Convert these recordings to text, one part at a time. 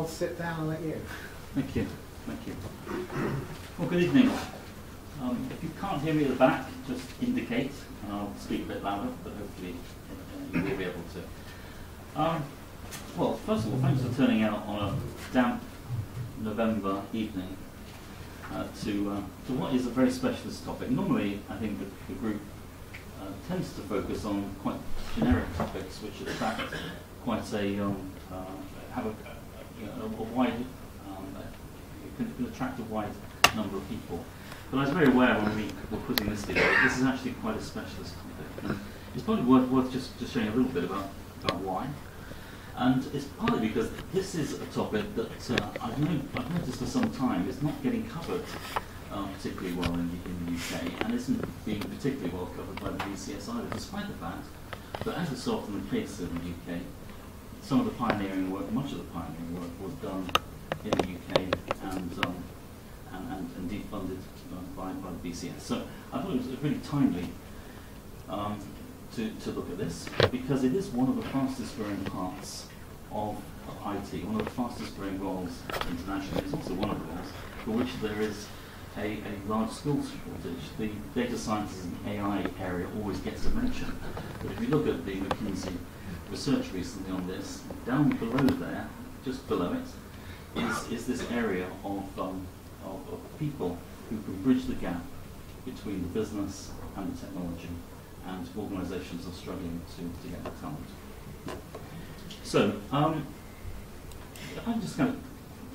I'll sit down and let you. Thank you. Thank you. Well, good evening. Um, if you can't hear me at the back, just indicate, and I'll speak a bit louder, but hopefully uh, you will be able to. Um, well, first of all, thanks for turning out on a damp November evening uh, to, uh, to what is a very specialist topic. Normally, I think the, the group uh, tends to focus on quite generic topics which attract quite a, um, uh, have a, you know, a wide, um, can, can attract a wide number of people. But I was very aware when we were putting this together, this is actually quite a specialist topic. And it's probably worth, worth just, just showing a little bit about, about why. And it's partly because this is a topic that uh, I've, known, I've noticed for some time is not getting covered uh, particularly well in the, in the UK and isn't being particularly well covered by the BCS either, despite the fact that as is often the case in the UK, some of the pioneering work, much of the pioneering work was done in the UK and, um, and, and indeed funded uh, by, by the BCS. So I thought it was really timely um, to, to look at this because it is one of the fastest growing parts of IT, one of the fastest growing roles internationally. It's also one of the roles for which there is a, a large skills shortage. The data sciences and AI area always gets a mention. But if you look at the McKinsey research recently on this, down below there, just below it, is, is this area of, um, of, of people who can bridge the gap between the business and the technology, and organisations are struggling to, to get the talent. So, um, if I just going to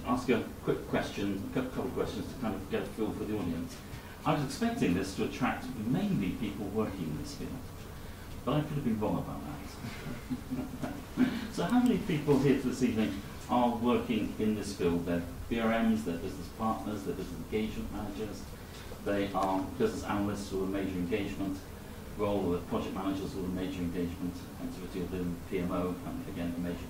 ask a quick question, a couple of questions to kind of get a feel for the audience. I was expecting this to attract mainly people working in this field, but I could have been wrong about that. so how many people here this evening are working in this field? They're BRMs, they're business partners, they're business engagement managers, they are business analysts with a major engagement role, or project managers with a major engagement activity, doing PMO, and again, a major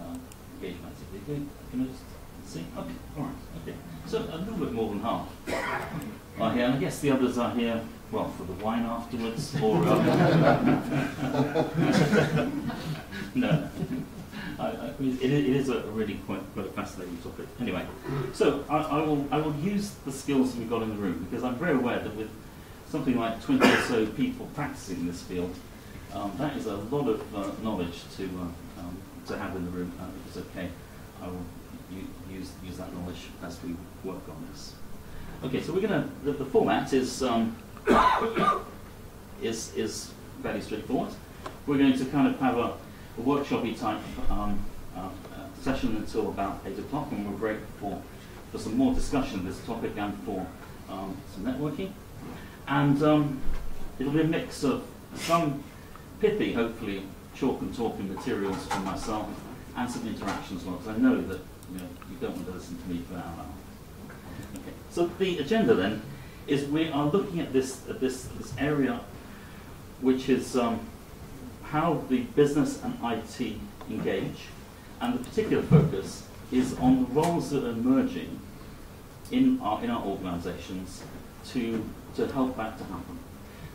uh, engagement activity. Can I just See, okay, all right, okay. So a little bit more than half are here, and I guess the others are here, well, for the wine afterwards, or um, no. I, I it, it is a really quite, quite a fascinating topic. Anyway, so I, I, will I will use the skills we've got in the room because I'm very aware that with something like 20 or so people practicing this field, um, that is a lot of uh, knowledge to uh, um, to have in the room. Uh, it's okay. I will use, use that knowledge as we work on this. Okay, so we're going to, the, the, format is, um, is, is fairly straightforward. We're going to kind of have a, a workshopy type um, uh, session until about 8 o'clock, and we'll break for, for some more discussion of this topic and for um, some networking. And um, it'll be a mix of some pithy, hopefully, chalk and talking materials from myself and some interactions because I know that you know, you don't want to listen to me for an hour. Okay. So the agenda then is we are looking at this at this this area, which is um, how the business and IT engage, and the particular focus is on the roles that are emerging in our in our organisations to to help that to happen.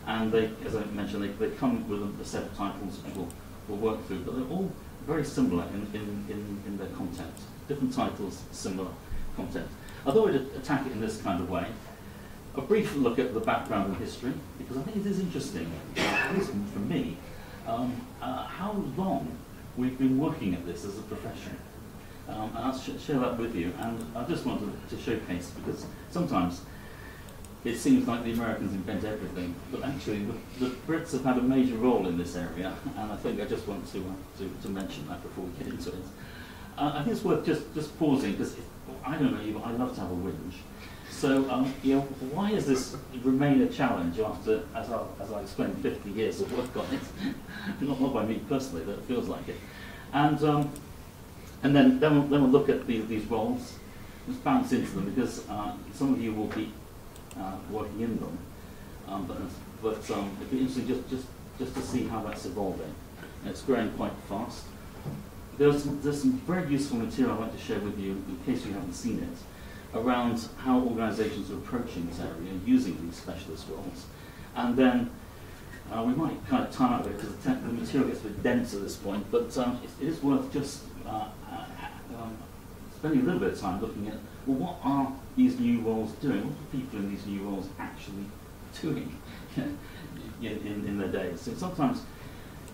And they, as I mentioned, they, they come with a, set of titles that we'll, we'll work through, but they're all very similar in, in, in, in their content different titles, similar content. I thought we'd attack it in this kind of way. A brief look at the background and history, because I think it is interesting, at least for me, um, uh, how long we've been working at this as a profession. Um, and I'll sh share that with you, and I just wanted to showcase, because sometimes it seems like the Americans invent everything, but actually the, the, Brits have had a major role in this area, and I think I just want to, uh, to, to mention that before we get into it. Uh, I think it's worth just, just pausing because I don't know you, but I love to have a whinge. So, um, you know, why does this remain a challenge after, as I, as I explained, 50 years of work on it? not, not by me personally, but it feels like it. And, um, and then, then, we'll, then we'll look at the, these roles, just bounce into them, because uh, some of you will be uh, working in them. Um, but but um, it'd be interesting just, just, just to see how that's evolving. And it's growing quite fast there's there's some very useful material I'd like to share with you, in case you haven't seen it, around how organizations are approaching this area using these specialist roles. And then uh, we might kind of time out a bit because the, the, material gets a bit dense at this point, but um, it, it is worth just uh, uh, um, spending a little bit of time looking at, well, what are these new roles doing? What are people in these new roles actually doing in, in, in their days? So sometimes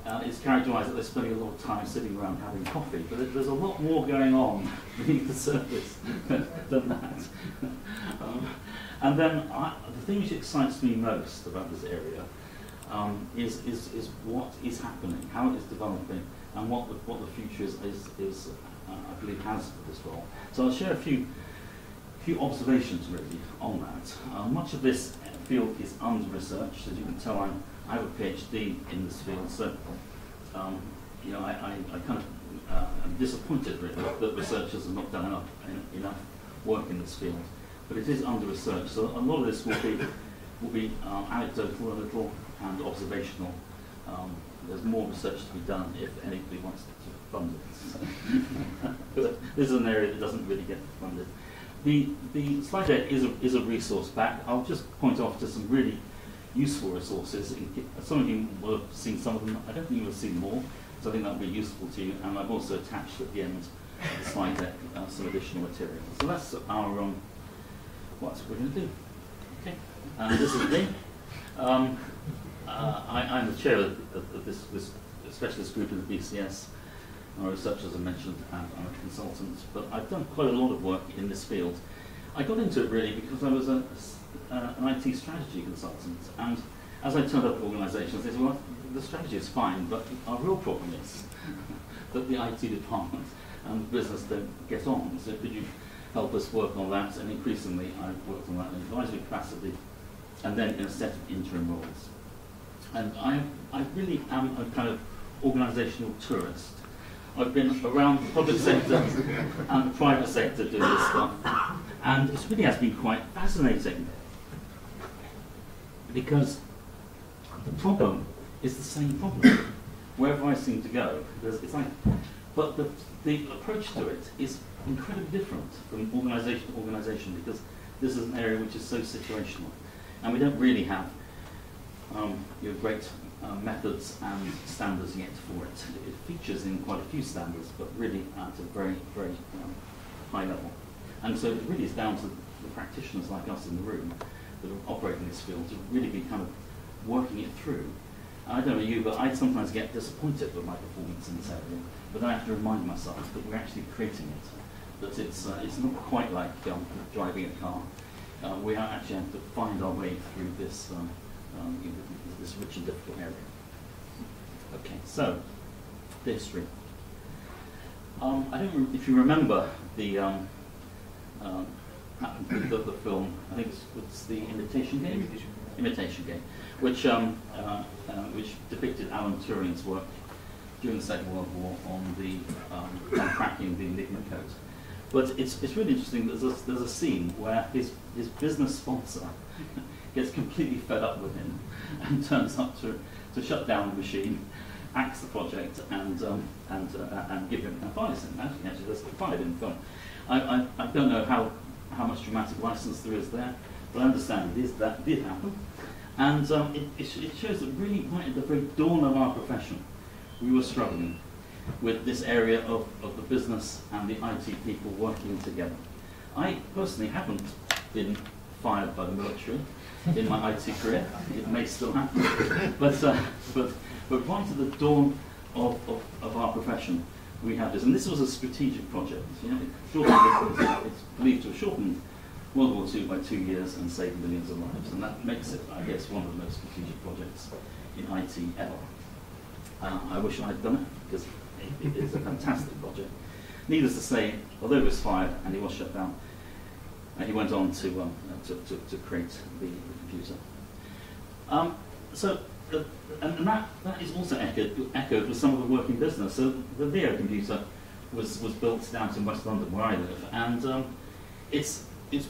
uh, it's characterised that they're spending a lot of time sitting around having coffee, but there's a lot more going on beneath the surface than that. um, and then I, the thing which excites me most about this area um, is, is, is what is happening, how it is developing, and what the, what the future is, is, is uh, I believe, has for this role. So I'll share a few, few observations really on that. Uh, much of this field is under-researched. As you can tell, I'm, I have a PhD in this field, so um, you know, I, I, I kind of uh, am disappointed really that researchers have not done enough, enough work in this field. But it is under-researched, so a lot of this will be, will be uh, anecdotal a little and observational. Um, there's more research to be done if anybody wants to fund it. So, this is an area that doesn't really get funded. The, the slide deck is a, is a resource back. I'll just point off to some really useful resources. Some of you will have seen some of them. I don't think you will have seen more, so I think that will be useful to you. And I've also attached at the end of the slide deck uh, some additional material. So that's our um, what we're going to do. Okay. And this is me. Um, uh, I, am the chair of, of, of this, this, specialist group in the BCS. I'm a researcher, as I mentioned, and I'm a consultant. But I've done quite a lot of work in this field. I got into it really because I was a, an IT strategy consultant. And as I turned up at organisations, they said, well, the strategy is fine, but our real problem is that the IT department and business don't get on. So could you help us work on that? And increasingly, I've worked on that in advisory capacity and then in a set of interim roles. And I, I really am a kind of organisational tourist. I've been around the public sector and the private sector doing this stuff, and it really has been quite fascinating. Because the problem is the same problem. Wherever I seem to go, it's like, but the, the approach to it is incredibly different from organisation to organisation because this is an area which is so situational. And we don't really have um, your great uh, methods and standards yet for it. It features in quite a few standards, but really at a very, very um, high level. And so it really is down to the practitioners like us in the room that are operating this field to really be kind of working it through. I don't know you, but I sometimes get disappointed with my performance in this area, but I have to remind myself that we're actually creating it, that it's, uh, it's not quite like um, driving a car. Uh, we actually have to find our way through this um, um, this rich and difficult area. Okay, so the history. Um, I don't know if you remember the, um, um, the, the, the, film. I think it's, it's the Imitation Game. Imitation, Imitation Game, which um, uh, uh, which depicted Alan Turing's work during the Second World War on the um, cracking the Enigma code. But it's, it's really interesting. There's a, there's a scene where his his business sponsor gets completely fed up with him and turns up to, to shut down the machine, axe the project, and, um, and, uh, and give him advice. And actually, actually that's fired in film. I, I, I don't know how, how much dramatic license there is there, but I understand it is, that did happen. And um, it, it, it shows that really right at the very dawn of our profession, we were struggling with this area of, of the business and the IT people working together. I personally haven't been fired by the military in my IT career. It may still happen. But, uh, but, but right at the dawn of, of, of, our profession, we had this. And this was a strategic project. You know, it it's believed to have shortened World War II by two years and saved millions of lives. And that makes it, I guess, one of the most strategic projects in IT ever. Uh, I wish I had done it because it, it is a fantastic project. Needless to say, although he was fired and he was shut down, and he went on to, um, to, to, to, create the, the computer. Um, so, uh, and that, that is also echoed, echoed with some of the working business. So the Leo computer was, was built down in West London where I live, and um, it's, it's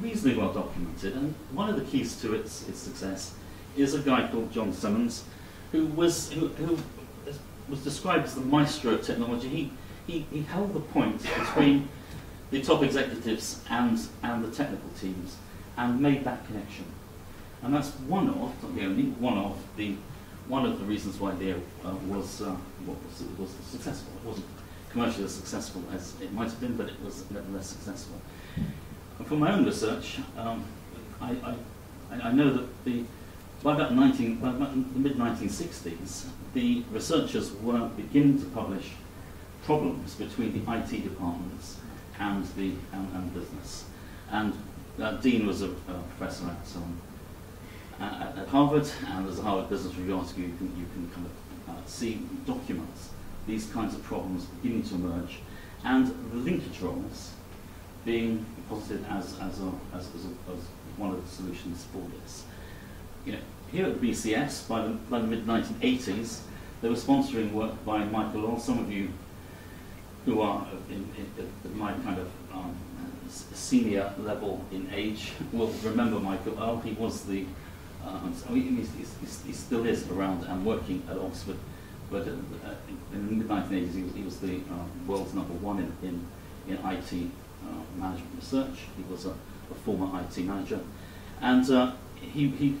reasonably well documented. And one of the keys to its, its success is a guy called John Simmons, who was, who, who was described as the maestro of technology. He, he, he held the point between the top executives and, and the technical teams and made that connection. And that's one of, not the only, one of the, one of the reasons why Leo uh, was, uh, was, was successful. It wasn't commercially as successful as it might have been, but it was nevertheless successful. And from my own research, um, I, I, I know that the, by about, 19, by about the mid 1960s, the researchers were beginning to publish problems between the IT departments and the and, and business. And uh, Dean was a, a professor at, um, at, at, Harvard, and as a Harvard Business Review article you can, you can kind of uh, see documents these kinds of problems beginning to emerge, and the linkage roles being posited as, as, a, as, as, a, as one of the solutions for this. You know, here at BCS, by the, by the mid-1980s, they were sponsoring work by Michael Earl. Some of you who are in, in, my kind of um, senior level in age will remember Michael Earl. He was the, uh, he, he, he, still is around and working at Oxford, but uh, in the mid 1980s he was, he was the uh, world's number one in, in, in IT uh, management research. He was a, a former IT manager, and uh, he, he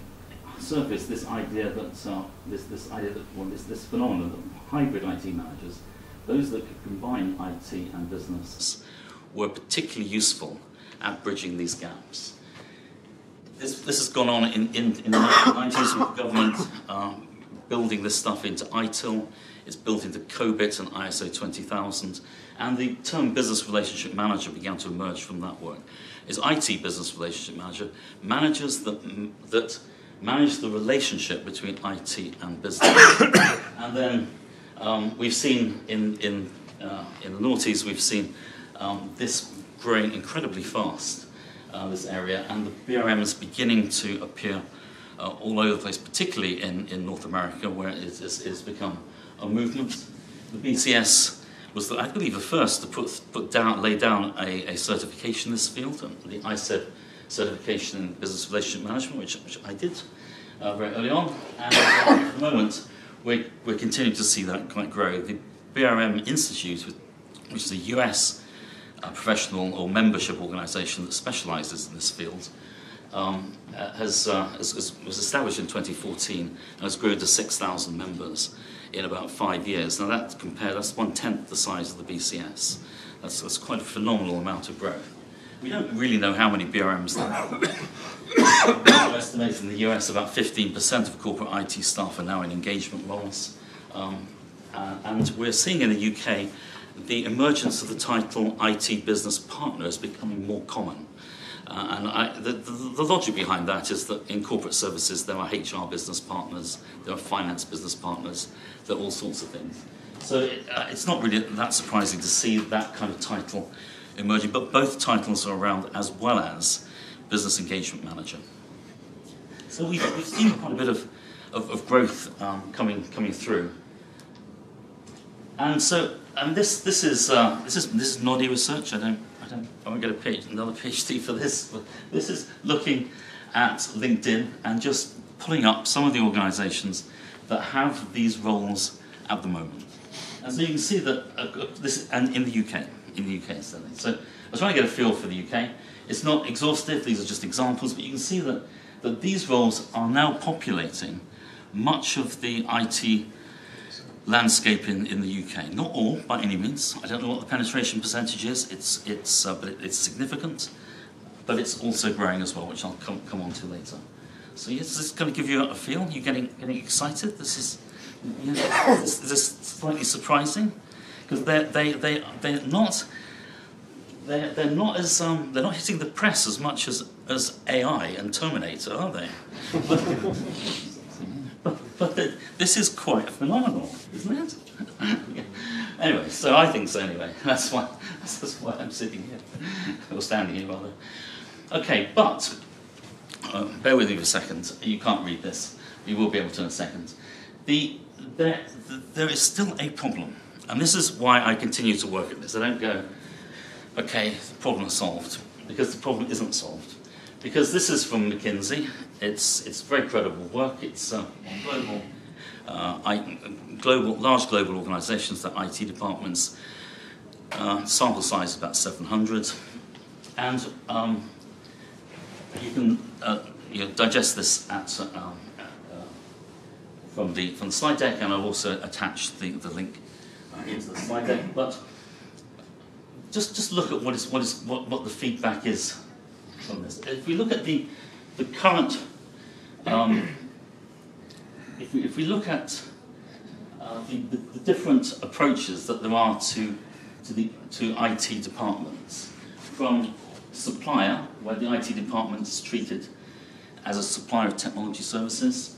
surfaced this idea that uh, this, this idea that well, this, this phenomenon that hybrid IT managers those that could combine IT and business were particularly useful at bridging these gaps. This, this has gone on in, in, in the 90s with government um, building this stuff into ITIL, it's built into COBIT and ISO 20000, and the term business relationship manager began to emerge from that work. Is IT business relationship manager managers that, that manage the relationship between IT and business. and then um, we've seen in, in, uh, in the noughties, we've seen um, this growing incredibly fast, uh, this area, and the BRM is beginning to appear uh, all over the place, particularly in, in North America, where it has become a movement. The BCS was, the, I believe, the first to put, put down, lay down a, a certification in this field, the ISEB certification in business relationship management, which, which I did uh, very early on. And at the moment, we're, we're continuing to see that grow. The BRM Institute, which is a US uh, professional or membership organisation that specialises in this field, um, uh, has, uh, has, has, was established in 2014 and has grown to 6,000 members in about five years. Now that compared, that's one tenth the size of the BCS. That's, that's quite a phenomenal amount of growth. We don't really know how many BRMs there are. We're in the US about 15% of corporate IT staff are now in engagement roles. Um, uh, and we're seeing in the UK the emergence of the title IT business partner is becoming more common. Uh, and I, the, the, the, logic behind that is that in corporate services there are HR business partners, there are finance business partners, there are all sorts of things. So it, uh, it's not really that surprising to see that kind of title emerging, but both titles are around as well as business engagement manager. So we've, we've seen quite a bit of, of, of growth um, coming, coming through. And so, and this, this, is, uh, this, is, this is Noddy research. I don't, I don't, I won't get a PhD, another PhD for this, but this is looking at LinkedIn and just pulling up some of the organizations that have these roles at the moment. And so you can see that uh, this, and in the UK, in the UK certainly. So I was trying to get a feel for the UK. It's not exhaustive, these are just examples, but you can see that, that these roles are now populating much of the IT landscape in, in the UK. Not all, by any means. I don't know what the penetration percentage is, it's, it's, uh, but it, it's significant, but it's also growing as well, which I'll come, come on to later. So yes, this is going to give you a feel. You're getting, getting excited. This is, you know, this, this is slightly surprising because they they they they're not they're, they're not as um, they're not hitting the press as much as as AI and Terminator, are they? but, but, the, this is quite phenomenal, isn't it? anyway, so I think so. Anyway, that's why that's why I'm sitting here or standing here rather. Okay, but uh, bear with me for a second. You can't read this. You will be able to in a second. The, there, there is still a problem and this is why I continue to work at this. I don't go, okay, the problem is solved, because the problem isn't solved. Because this is from McKinsey. It's, it's very credible work. It's uh, global, uh, I, global, large global organizations, that IT departments. Uh, sample size is about 700. And um, you can uh, you know, digest this at, um, uh, from, the, from the slide deck, and I've also attached the, the link into the slide deck. But just just look at what is what is what, what the feedback is from this. If we look at the the current, um, if we if we look at uh, the, the, the different approaches that there are to to the to IT departments, from supplier, where the IT department is treated as a supplier of technology services,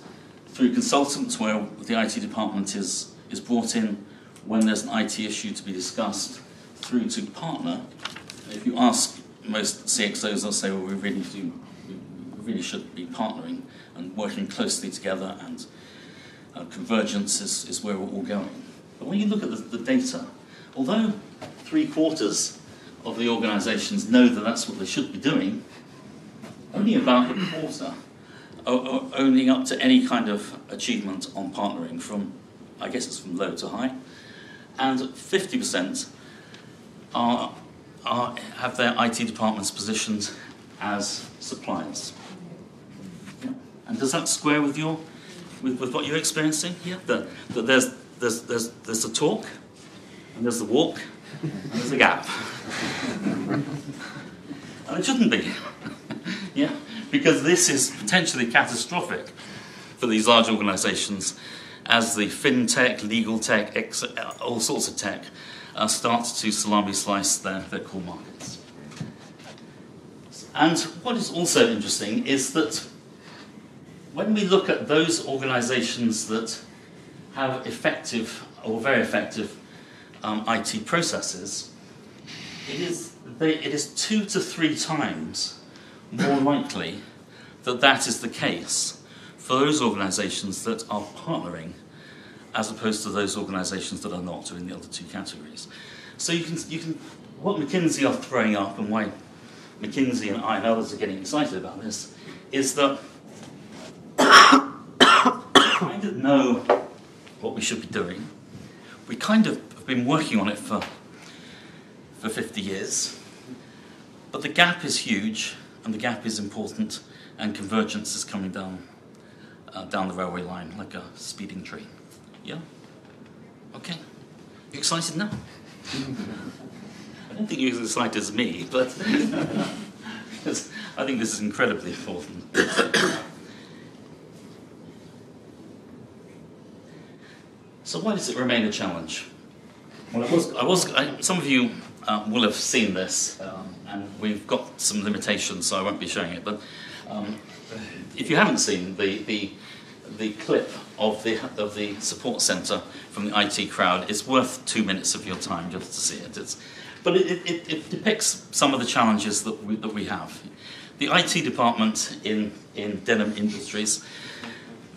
through consultants, where the IT department is is brought in when there's an IT issue to be discussed, through to partner. If you ask most CXOs, they'll say, well, we really do, we really should be partnering and working closely together, and uh, convergence is, is where we're all going. But when you look at the, the data, although three quarters of the organisations know that that's what they should be doing, only about a quarter are owning up to any kind of achievement on partnering from, I guess it's from low to high, and 50% are, are, have their IT departments positioned as suppliers. Yeah. And does that square with your with, with what you're experiencing here? That, that there's, there's, there's, there's a talk, and there's the walk, and there's a gap. and it shouldn't be. yeah? Because this is potentially catastrophic for these large organizations as the fintech, legal tech, all sorts of tech uh, start to salami slice their, their core markets. And what is also interesting is that when we look at those organizations that have effective or very effective um, IT processes, it is, they, it is two to three times more likely that that is the case for those organizations that are partnering as opposed to those organisations that are not, or in the other two categories. So you can, you can, what McKinsey are throwing up and why McKinsey and I and others are getting excited about this is that we kind of know what we should be doing. We kind of have been working on it for, for 50 years. But the gap is huge, and the gap is important, and convergence is coming down, uh, down the railway line like a speeding train. Yeah? Okay. You excited now? I don't think you're as excited as me, but I think this is incredibly important. so why does it remain a challenge? Well, I was, I was I, some of you uh, will have seen this, um, and we've got some limitations, so I won't be showing it. But um, if you haven't seen the, the the clip of the, of the support centre from the IT crowd is worth two minutes of your time just to see it. It's, but it, it, it depicts some of the challenges that we, that we have. The IT department in, in Reynholm Industries,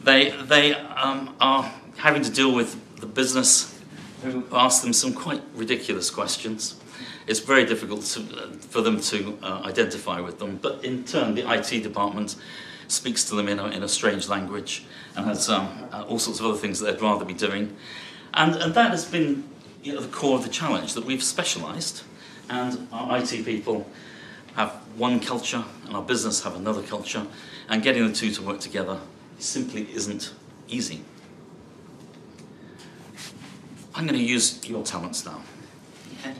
they, they um, are having to deal with the business who ask them some quite ridiculous questions. It's very difficult to, uh, for them to uh, identify with them, but in turn, the IT department speaks to them in a, in a strange language and has um, uh, all sorts of other things that they'd rather be doing. And, and that has been you know, the core of the challenge, that we've specialised and our IT people have one culture and our business have another culture, and getting the two to work together simply isn't easy. I'm going to use your talents now. Okay.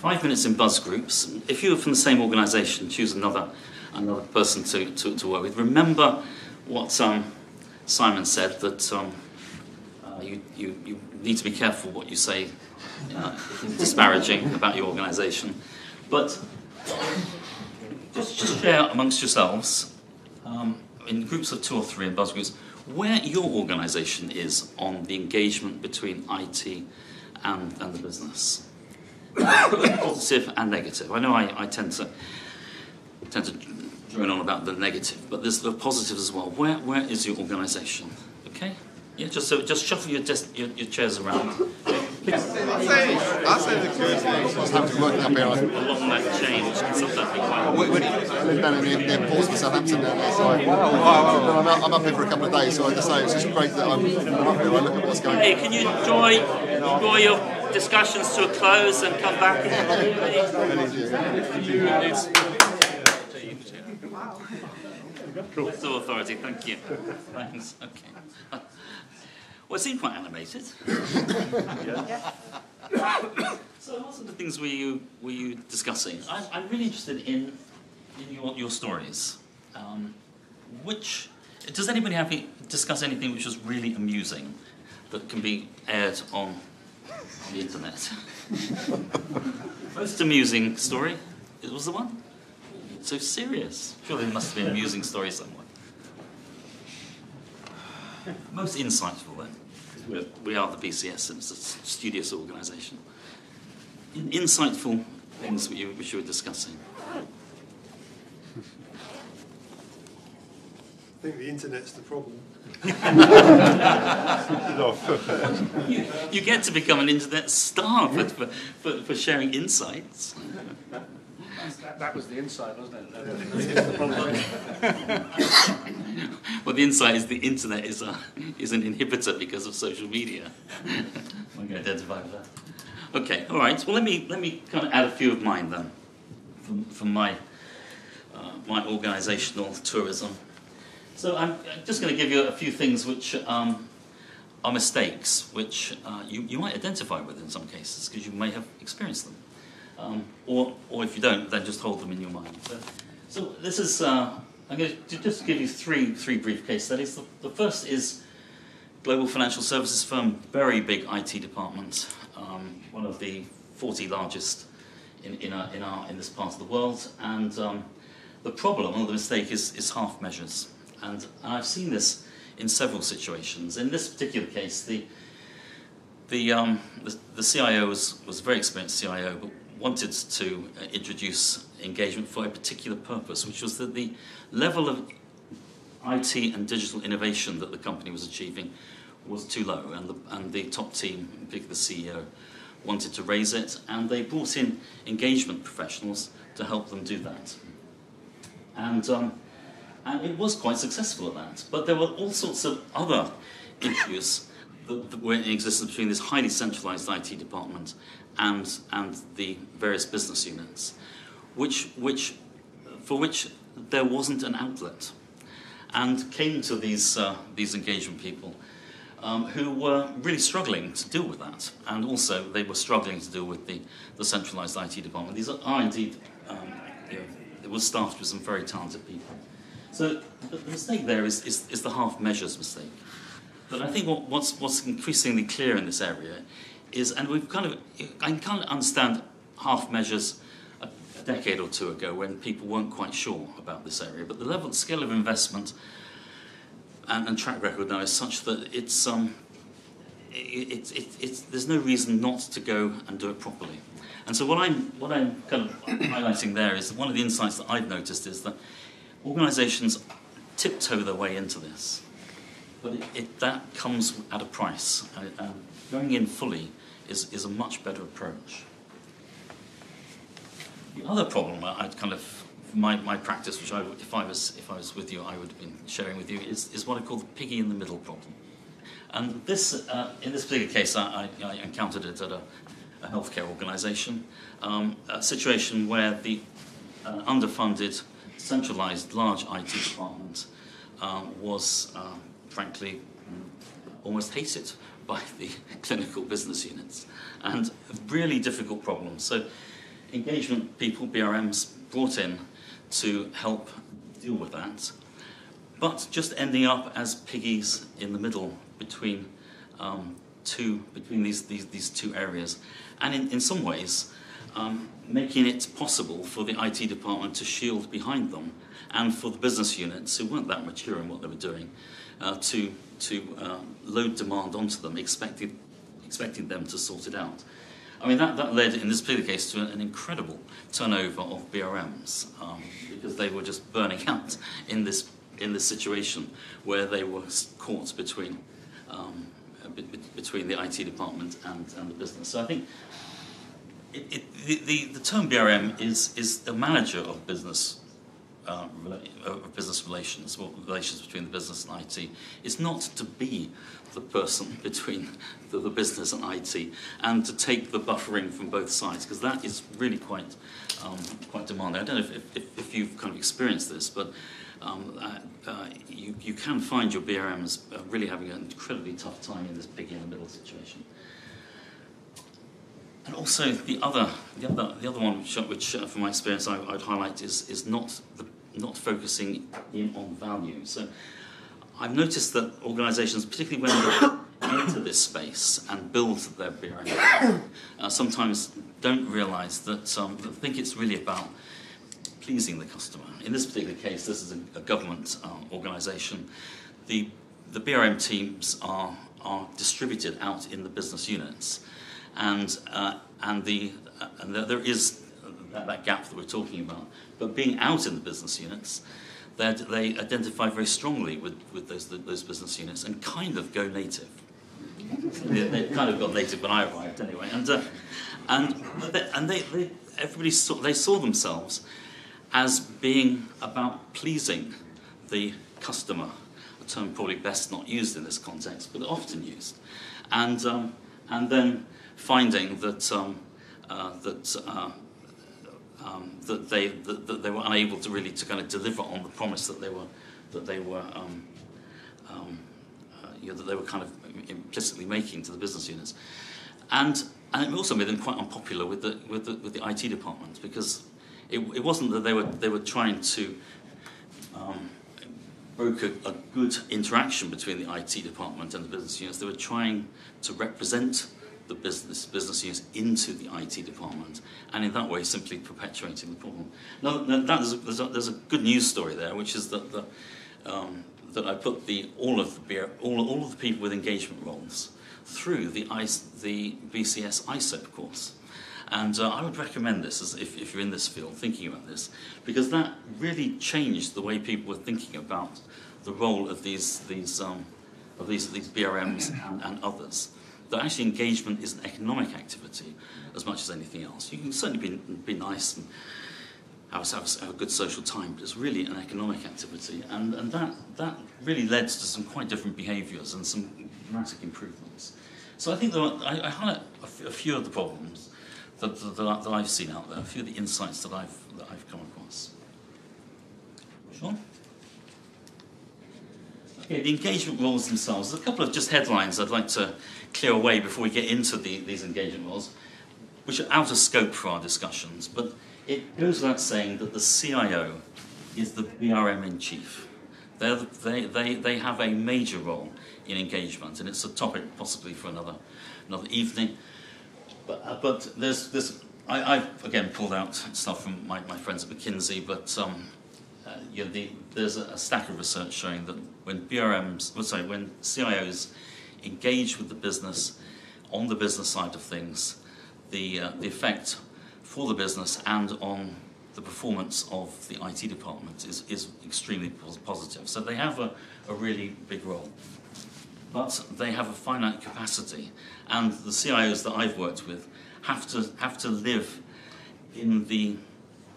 Five minutes in buzz groups. If you're from the same organisation, choose another another person to, to, to work with. Remember what um, Simon said that um, uh, you, you, you need to be careful what you say uh, disparaging about your organisation. But just, just share amongst yourselves, um, in groups of two or three in buzz groups, where your organisation is on the engagement between IT and, and the business. Positive and negative. I know I, I tend to tend to drone on about the negative, but there's the positive as well. Where where is your organisation? Okay, yeah, just so just shuffle your desk, your, your chairs around. I say, I say the good thing. Southampton working up here. Along that chain, which can sometimes be quite. We, we live down near, near Portsmouth, Southampton down there. So wow, wow, wow. I'm, up, I'm up here for a couple of days, so I just say it's just great that I'm, I'm up here. I look at what's going on. Hey, can you enjoy enjoy your discussions to a close and come back? Cool. Still authority, thank you. Thanks. Okay. Well, it seemed quite animated. yeah. so So what sort of things were you were you discussing? I'm, I'm really interested in in your, your stories. Um, which does anybody have to discuss anything which was really amusing that can be aired on, on the internet? Most amusing story it was the one. So serious. Surely there must have been an amusing story somewhere. Most insightful then. We're, we are the BCS and it's a studious organisation. In, insightful things which you, which you were discussing. I think the internet's the problem. you, you, get to become an internet star for, for, for sharing insights. That, that, was the insight, wasn't it? well, the insight is the internet is, a, is an inhibitor because of social media. I can identify with that. Okay, all right. Well, let me, let me kind of add a few of mine then from, from my, uh, my organisational tourism. So I'm just going to give you a few things which um, are mistakes, which uh, you, you might identify with in some cases, because you may have experienced them. Um, or, or if you don't, then just hold them in your mind. So, so this is, uh, I'm going to just give you three, three brief case studies. The, the first is global financial services firm, very big IT department, um, one of the 40 largest in, in, our, in, our, in this part of the world. And um, the problem, or the mistake, is, is half measures. And I've seen this in several situations. In this particular case, the, the, um, the, the CIO was, was a very experienced CIO, but wanted to uh, introduce engagement for a particular purpose, which was that the level of IT and digital innovation that the company was achieving was too low, and the, and the top team, particularly the CEO, wanted to raise it, and they brought in engagement professionals to help them do that. And um, and it was quite successful at that. But there were all sorts of other issues that, that were in existence between this highly centralized IT department and, and the various business units, which, which, for which there wasn't an outlet. And came to these, uh, these engagement people um, who were really struggling to deal with that. And also, they were struggling to deal with the, the centralized IT department. These are, indeed, um, it was staffed with some very talented people. So the, the mistake there is, is, is, the half measures mistake. But I think what, what's, what's increasingly clear in this area is, and we've kind of, I can kind of understand half measures a, a decade or two ago when people weren't quite sure about this area, but the level, scale of investment and, and track record now is such that it's, um, it, it, it, there's no reason not to go and do it properly. And so what I'm, what I'm kind of highlighting there is one of the insights that I've noticed is that organisations tiptoe their way into this, but it, that comes at a price. Going in fully is, is a much better approach. The other problem I'd kind of my, my practice, which I, if I was if I was with you, I would have been sharing with you, is, is what I call the piggy in the middle problem. And this, uh, in this particular case, I, I, I encountered it at a, a healthcare organisation, um, a situation where the uh, underfunded centralized large IT department um, was, uh, frankly, almost hated by the clinical business units and really difficult problem. So, engagement people, BRMs, brought in to help deal with that, but just ending up as piggies in the middle between um, two between these, these, these two areas. And in, in some ways, um, making it possible for the IT department to shield behind them and for the business units who weren't that mature in what they were doing uh, to, to uh, load demand onto them, expecting, expecting them to sort it out. I mean, that, that led, in this particular case, to an incredible turnover of BRMs um, because they were just burning out in this, in this situation where they were caught between, um, between the IT department and, and the business. So I think it, it, the, the, the, term BRM is, is a manager of business, uh, of business relations, or relations between the business and It's not to be the person between the, the business and IT and to take the buffering from both sides, because that is really quite, um, quite demanding. I don't know if, if, if, you've kind of experienced this, but um, uh, uh, you, you can find your BRMs uh, really having an incredibly tough time in this piggy in the middle situation. And also the other, the other, the other one, which, which uh, from my experience I, I'd highlight is, is not, the, not focusing in on value. So I've noticed that organisations, particularly when they enter this space and build their BRM, uh, sometimes don't realise that, um, think it's really about pleasing the customer. In this particular case, this is a, a government uh, organisation. The, the BRM teams are, are distributed out in the business units, and, uh, and, the, uh, and there, there is that, that gap that we're talking about. But being out in the business units, they, they identify very strongly with, with those, those business units and kind of go native. they, they kind of got native when I arrived anyway. And, uh, and, they, and they, they, everybody saw, they saw themselves as being about pleasing the customer, a term probably best not used in this context, but often used. And, um, and then finding that, um, uh, that, uh, um, that, they, that, that, they were unable to really to kind of deliver on the promise that they were, that they were, um, um, uh, you know, that they were kind of implicitly making to the business units. And, and it also made them quite unpopular with the, with the, with the IT department because it, it wasn't that they were, they were trying to um, broker a good interaction between the IT department and the business units. They were trying to represent the business, business units into the IT department, and in that way simply perpetuating the problem. Now, that is there's, a, there's a good news story there, which is that the, um, that I put the, all, of the, all, all of the people with engagement roles through the, the BCS ISOP course. And uh, I would recommend this as if, if you're in this field thinking about this, because that really changed the way people were thinking about the role of these, these, um, of these, these BRMs and, and others. That actually engagement is an economic activity as much as anything else. You can certainly be, be nice and have, have, have a good social time, but it's really an economic activity. And, and that, that really led to some quite different behaviours and some dramatic improvements. So I think that I, I highlight a few of the problems that, that, that, I've seen out there, a few of the insights that I've, that I've come across. Sean? Okay, the engagement roles themselves. There's a couple of just headlines I'd like to clear away before we get into the, these engagement roles, which are out of scope for our discussions. But it goes without saying that the CIO is the BRM in chief. The, they, they, they have a major role in engagement, and it's a topic possibly for another, another evening. But, uh, but there's, there's I, have again pulled out stuff from my, my friends at McKinsey, but um, uh, you know, the, there's a, a, stack of research showing that when BRMs, well, sorry, when CIOs engage with the business on the business side of things, the, uh, the effect for the business and on the performance of the IT department is, is extremely positive. So they have a, a really big role but they have a finite capacity. And the CIOs that I've worked with have to, have to live in the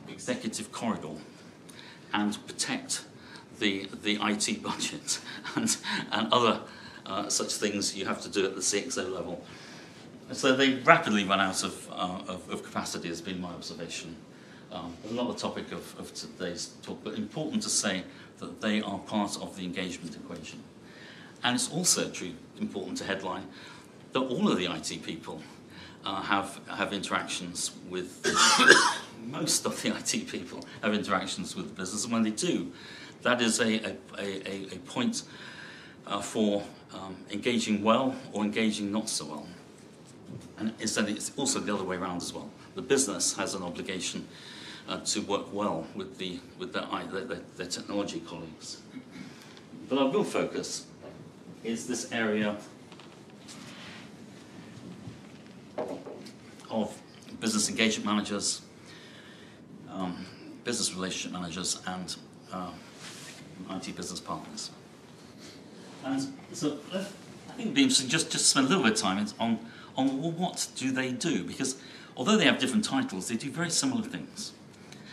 executive corridor and protect the, the IT budget and, and other uh, such things you have to do at the CXO level. So they rapidly run out of, uh, of, of, capacity, has been my observation. Um, not the topic of, of today's talk, but important to say that they are part of the engagement equation. And it's also true, important to headline that all of the IT people uh, have, have interactions with, most of the IT people have interactions with the business, and when they do, that is a, a, a, a point uh, for um, engaging well or engaging not so well. And instead, it's also the other way around as well. The business has an obligation uh, to work well with, the, with their, their, their technology colleagues. But our real focus is this area of business engagement managers, um, business relationship managers, and uh, IT business partners. And so uh, I think it'd be interesting just, just spend a little bit of time on, on what do they do? Because although they have different titles, they do very similar things.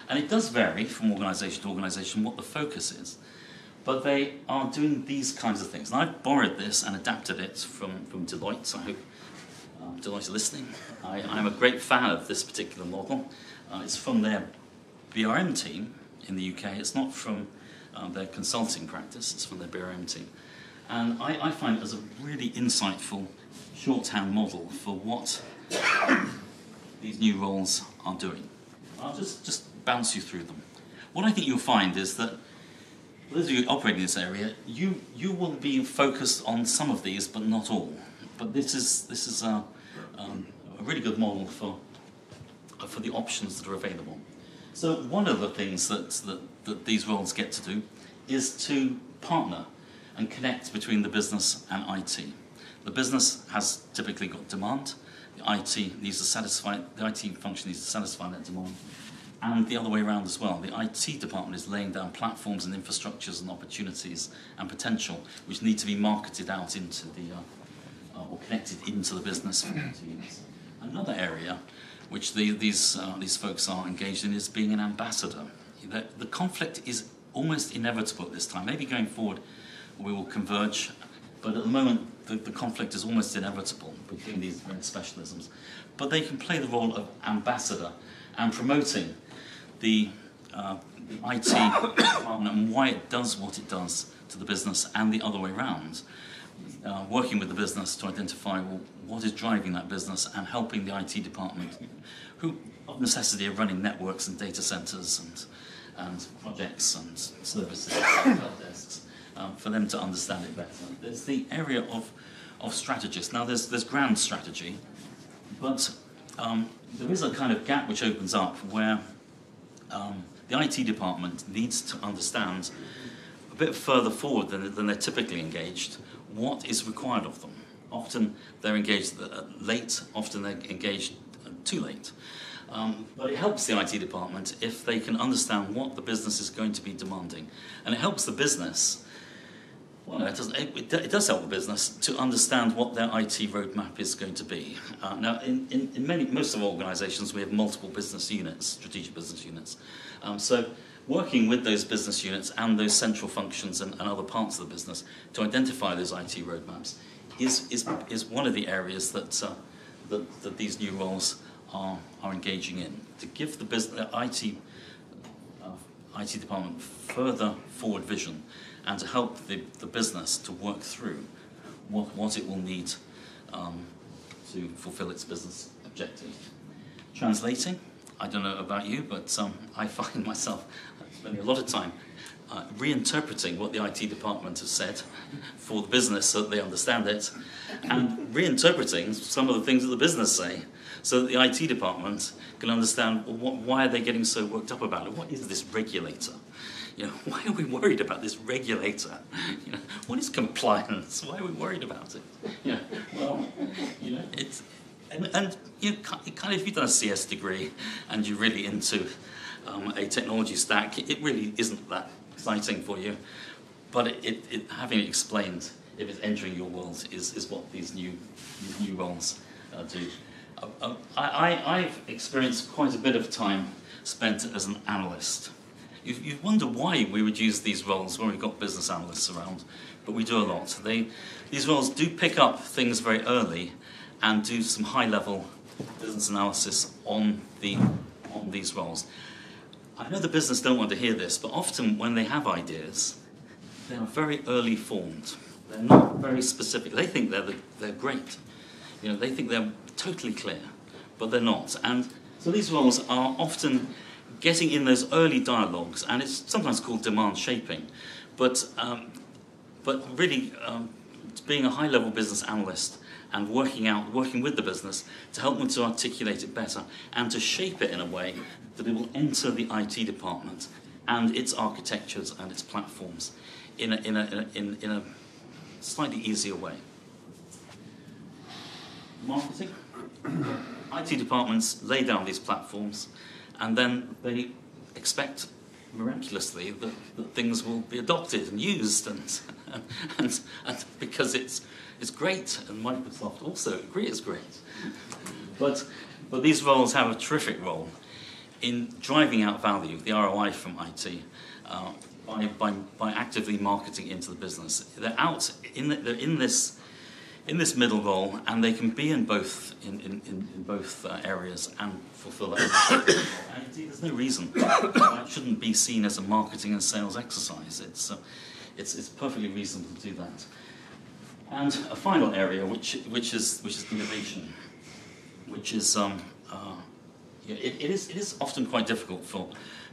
And it does vary from organisation to organisation what the focus is. But they are doing these kinds of things. And I've borrowed this and adapted it from, from Deloitte, so I hope um, Deloitte are listening. I, I'm a great fan of this particular model. Uh, it's from their BRM team in the UK. It's not from uh, their consulting practice, it's from their BRM team. And I, I find it as a really insightful shorthand model for what these new roles are doing. I'll just, just bounce you through them. What I think you'll find is that those of you operating in this area, you, you will be focused on some of these, but not all. But this is, this is a, um, a really good model for, for the options that are available. So one of the things that, that, that these roles get to do is to partner and connect between the business and IT. The business has typically got demand. The IT needs to satisfy the IT function needs to satisfy that demand, and the other way around as well. The IT department is laying down platforms and infrastructures and opportunities and potential which need to be marketed out into the uh, uh, or connected into the business. Another area which the, these uh, these folks are engaged in is being an ambassador. The, the conflict is almost inevitable at this time. Maybe going forward we will converge, but at the moment the, the conflict is almost inevitable between these various specialisms. But they can play the role of ambassador and promoting the, uh, the IT department and why it does what it does to the business and the other way around. Uh, working with the business to identify well, what is driving that business and helping the IT department, who of necessity are running networks and data centers and, and projects and services, um, for them to understand it better. There's the area of, of strategists. Now, there's, there's grand strategy, but um, there is a kind of gap which opens up where um, the IT department needs to understand a bit further forward than, than they're typically engaged what is required of them. Often they're engaged late, often they're engaged too late. Um, but it helps the IT department if they can understand what the business is going to be demanding. And it helps the business well, it, does, it, it, does help the business to understand what their IT roadmap is going to be. Uh, now, in, in, in, many, most of our organisations, we have multiple business units, strategic business units. Um, so, working with those business units and those central functions and, and, other parts of the business to identify those IT roadmaps is, is, is one of the areas that, uh, that, that, these new roles are, are engaging in. To give the business, IT, uh, IT department further forward vision and to help the, the business to work through what, what it will need um, to fulfill its business objectives. Translating, I don't know about you, but um, I find myself spending a lot of time uh, reinterpreting what the IT department has said for the business so that they understand it, and reinterpreting some of the things that the business say so that the IT department can understand well, what, why are they getting so worked up about it? What is this regulator? You know, why are we worried about this regulator? You know, what is compliance? Why are we worried about it? You know, well, you know, it's and, and you know, kind of if you've done a CS degree and you're really into um, a technology stack, it really isn't that exciting for you. But it, it, it, having it explained, if it's entering your world, is, is what these new new roles uh, do. Uh, uh, I, I've experienced quite a bit of time spent as an analyst you, you wonder why we would use these roles when we've got business analysts around, but we do a lot. They, these roles do pick up things very early and do some high level business analysis on, the, on these roles. I know the business don't want to hear this, but often when they have ideas, they are very early formed. They're not very specific. They think they're, the, they're great. You know, they think they're totally clear, but they're not. And so these roles are often getting in those early dialogues, and it's sometimes called demand shaping, but, um, but really um, being a high level business analyst and working out, working with the business to help them to articulate it better and to shape it in a way that it will enter the IT department and its architectures and its platforms in a, in a, in in a slightly easier way. Marketing. IT departments lay down these platforms and then they expect miraculously that, that things will be adopted and used, and, and, and because it's, it's great, and Microsoft also agree it's great. But, but these roles have a terrific role in driving out value, the ROI from IT, uh, by, by, by actively marketing into the business. They're out in, the, they're in this in this middle role, and they can be in both in, in, in both uh, areas and fulfill that. and indeed, there's no reason why it shouldn't be seen as a marketing and sales exercise. It's, uh, it's, it's perfectly reasonable to do that. And a final area, which, which, is, which is innovation, which is um, uh, know, it, it, is, it is often quite difficult for,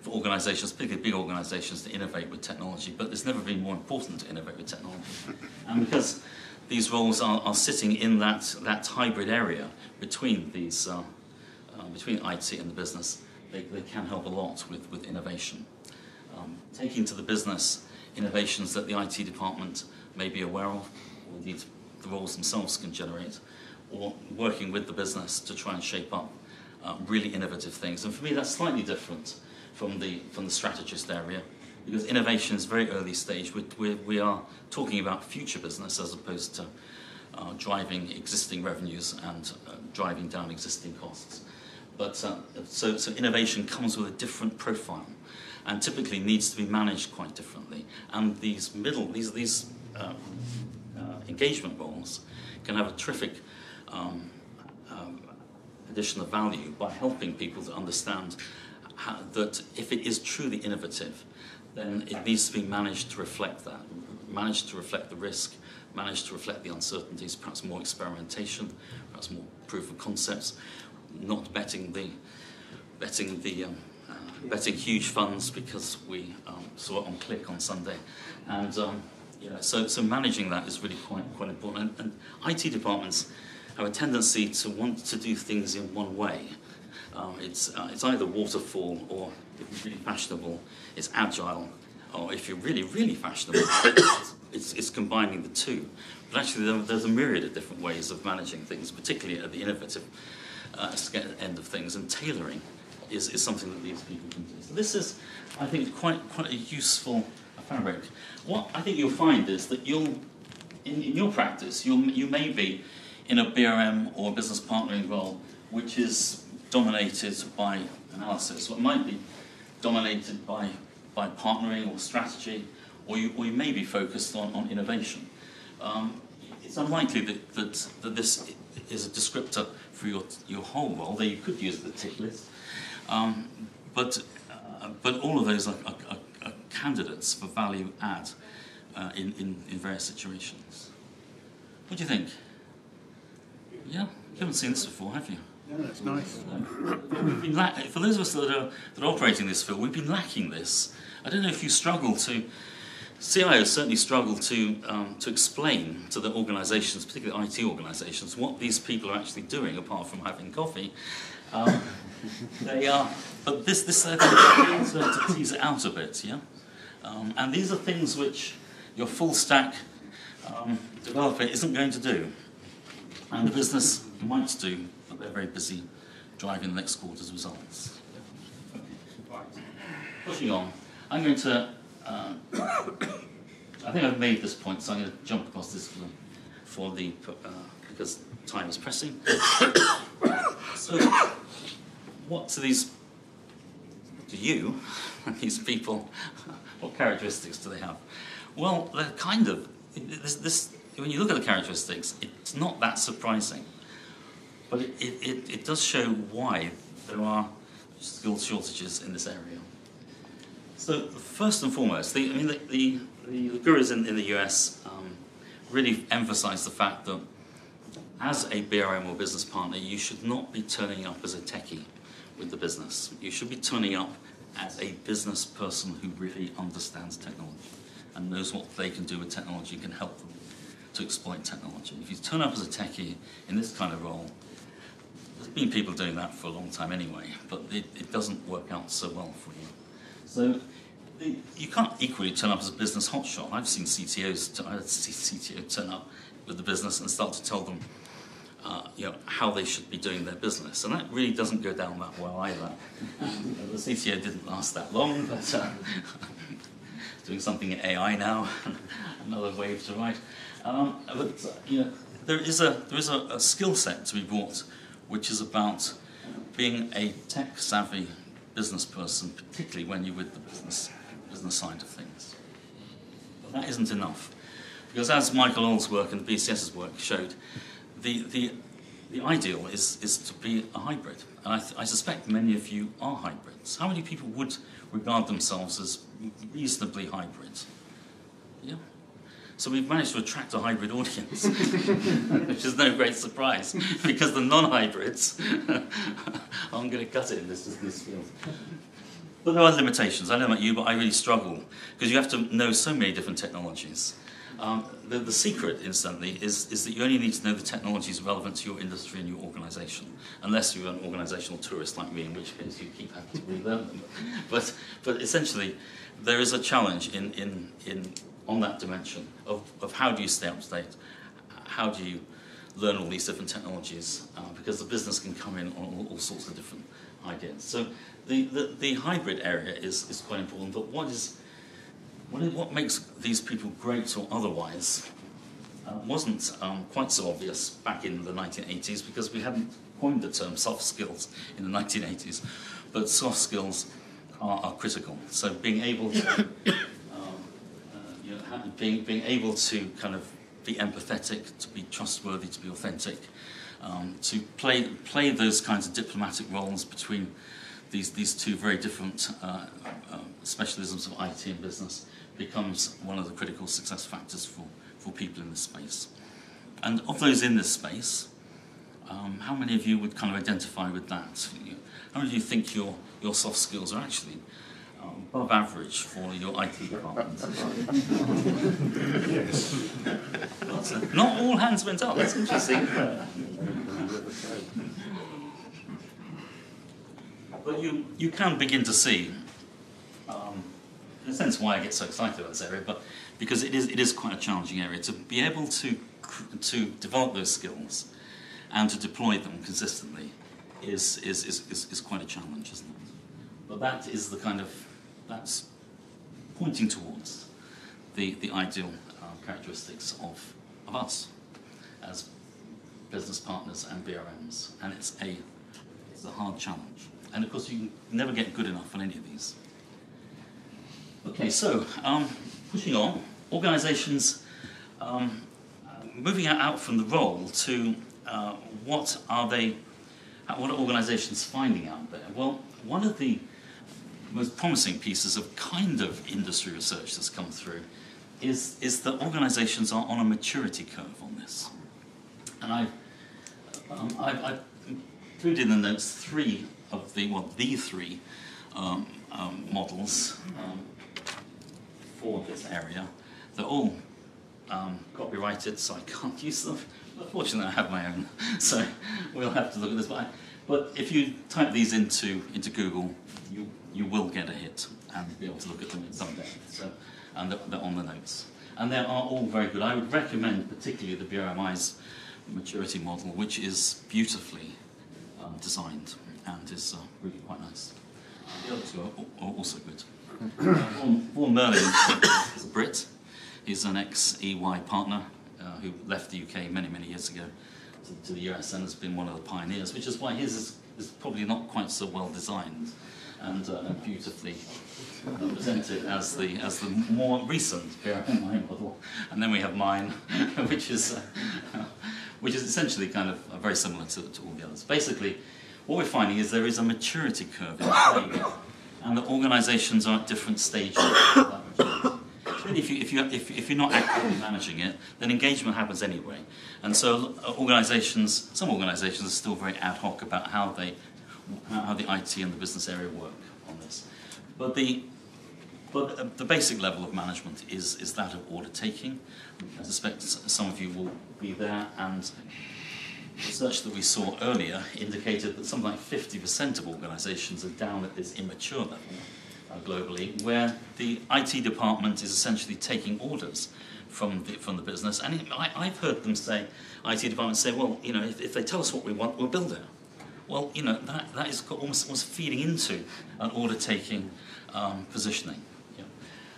for organisations, particularly big organisations, to innovate with technology, but it's never been more important to innovate with technology. and because these roles are, are sitting in that, that hybrid area between these, uh, uh, between IT and the business, they, they can help a lot with, with innovation. Um, taking to the business innovations that the IT department may be aware of, or indeed the roles themselves can generate, or working with the business to try and shape up uh, really innovative things. And for me, that's slightly different from the, from the strategist area, because innovation is very early stage. We, we, we are talking about future business as opposed to uh, driving existing revenues and uh, driving down existing costs. But uh, so, so innovation comes with a different profile and typically needs to be managed quite differently. And these middle, these, these um, uh, engagement roles can have a terrific um, um, addition of value by helping people to understand that if it is truly innovative, then it needs to be managed to reflect that, managed to reflect the risk, managed to reflect the uncertainties, perhaps more experimentation, perhaps more proof of concepts, not betting the betting the um, uh, betting huge funds because we um, saw it on Click on Sunday, and um, you know, so so managing that is really quite quite important. And, and IT departments have a tendency to want to do things in one way. Um, it's uh, it's either waterfall or if you're really fashionable, it's agile, or if you're really really fashionable, it's, it's, combining the two. But actually, there's a myriad of different ways of managing things, particularly at the innovative uh, end of things, and tailoring is, is something that these people can do. So this is, I think, quite quite a useful fabric. What I think you'll find is that you'll, in, in your practice, you'll, you may be in a BRM or business partnering role, which is dominated by analysis, or it might be dominated by, by partnering or strategy, or you, or you may be focused on, on innovation. Um, it's unlikely that, that, that this is a descriptor for your, your whole role, though you could use the tick list. Um, but, uh, but all of those are, are, are candidates for value add uh, in, in, in various situations. What do you think? Yeah? You haven't seen this before, have you? Yeah, it's nice. For those of us that are, that are operating this field, we've been lacking this. I don't know if you struggle to, CIOs certainly struggle to, um, to explain to the organisations, particularly IT organisations, what these people are actually doing apart from having coffee. Um, they are, but this, this uh, to, to tease it out a bit, yeah? Um, and these are things which your full stack um, developer isn't going to do. And the business might do, they're very busy driving the next quarter's results. Pushing on, I'm going to. Uh, I think I've made this point, so I'm going to jump across this for, for the uh, because time is pressing. so, what do these? Do you? These people? What characteristics do they have? Well, they're kind of this, this when you look at the characteristics, it's not that surprising. But it, it, it does show why there are skill shortages in this area. So first and foremost, the, I mean, the, the, the gurus in, in the US um, really emphasize the fact that as a BRM or business partner, you should not be turning up as a techie with the business. You should be turning up as a business person who really understands technology and knows what they can do with technology and can help them to exploit technology. If you turn up as a techie in this kind of role, there's been people doing that for a long time anyway, but it, it doesn't work out so well for you. So you can't equally turn up as a business hotshot. I've seen CTOs, I see CTO turn up with the business and start to tell them uh, you know, how they should be doing their business. And that really doesn't go down that well either. the CTO didn't last that long, but uh, doing something in AI now, another wave to ride. Um, but uh, you know, there is a there is a, a skill set to be brought, which is about being a tech savvy business person, particularly when you're with the business business side of things. But that isn't enough, because as Michael Earl's work and the BCS's work showed, the the the ideal is, is to be a hybrid. And I, I suspect many of you are hybrids. How many people would regard themselves as reasonably hybrid? So we've managed to attract a hybrid audience, which is no great surprise, because the non-hybrids, I'm going to cut it in this, this field. But there are limitations. I don't know about you, but I really struggle because you have to know so many different technologies. Um, the, the secret, instantly, is, is that you only need to know the technologies relevant to your industry and your organization, unless you're an organizational tourist like me, in which case you keep having to relearn them. But, but essentially, there is a challenge in, in, in, on that dimension of, of how do you stay up to date, how do you learn all these different technologies, uh, because the business can come in on all, all sorts of different ideas. So the, the, the hybrid area is, is quite important, but what is what, is, what makes these people great or otherwise uh, wasn't um, quite so obvious back in the 1980s because we hadn't coined the term soft skills in the 1980s. But soft skills are, are critical. So being able to, you know, being, being able to kind of be empathetic, to be trustworthy, to be authentic, um, to play, play those kinds of diplomatic roles between these, these two very different uh, uh, specialisms of IT and business becomes one of the critical success factors for, for people in this space. And of those in this space, um, how many of you would kind of identify with that? How many of you think your, your soft skills are actually above average for your IT department? yes. Not all hands went up, that's interesting. But you, you can begin to see um, in a sense why I get so excited about this area, but because it is, it is quite a challenging area to be able to, to develop those skills and to deploy them consistently is, is, is, is, is quite a challenge, isn't it? But that is the kind of, that's pointing towards the, the ideal uh, characteristics of, of us as business partners and BRMs, and it's a, it's a hard challenge. And of course, you never get good enough on any of these. Okay, so um, pushing on, organisations um, moving out from the role to uh, what are they, what are organisations finding out there? Well, one of the most promising pieces of kind of industry research that's come through is, is that organisations are on a maturity curve on this. And I've, um, I've, I've included in the notes three of the, well, the three um, um, models um, for this area. They're all um, copyrighted, so I can't use them. But fortunately, I have my own, so we'll have to look at this. But, but if you type these into, into Google, you, you will get a hit and be able to look at them in some depth. So, and they're, they're on the notes. And they are all very good. I would recommend particularly the BRMI's maturity model, which is beautifully um, designed and is uh, really quite nice. The other two are, also good. Vaughan Merlyn is a Brit. He's an ex-EY partner uh, who left the UK many, many years ago to, to, the US and has been one of the pioneers, which is why his is, is probably not quite so well designed and, uh, beautifully presented as the as the more recent BRMI model, and then we have mine, which is uh, which is essentially kind of very similar to, to all the others. Basically, what we're finding is there is a maturity curve in play and the organisations are at different stages. If, you, if, you, if, if you're not actively managing it, then engagement happens anyway. And so uh, organisations, some organisations are still very ad hoc about how they, how the IT and the business area work on this. But the, but uh, the basic level of management is, is that of order taking. I suspect some of you will be there and research that we saw earlier indicated that something like 50% of organisations are down at this immature level globally, where the IT department is essentially taking orders from the, from the business. And I, I've heard them say, IT departments say, well, you know, if, if they tell us what we want, we'll build it. Well, you know, that, that is almost, almost feeding into an order-taking um, positioning.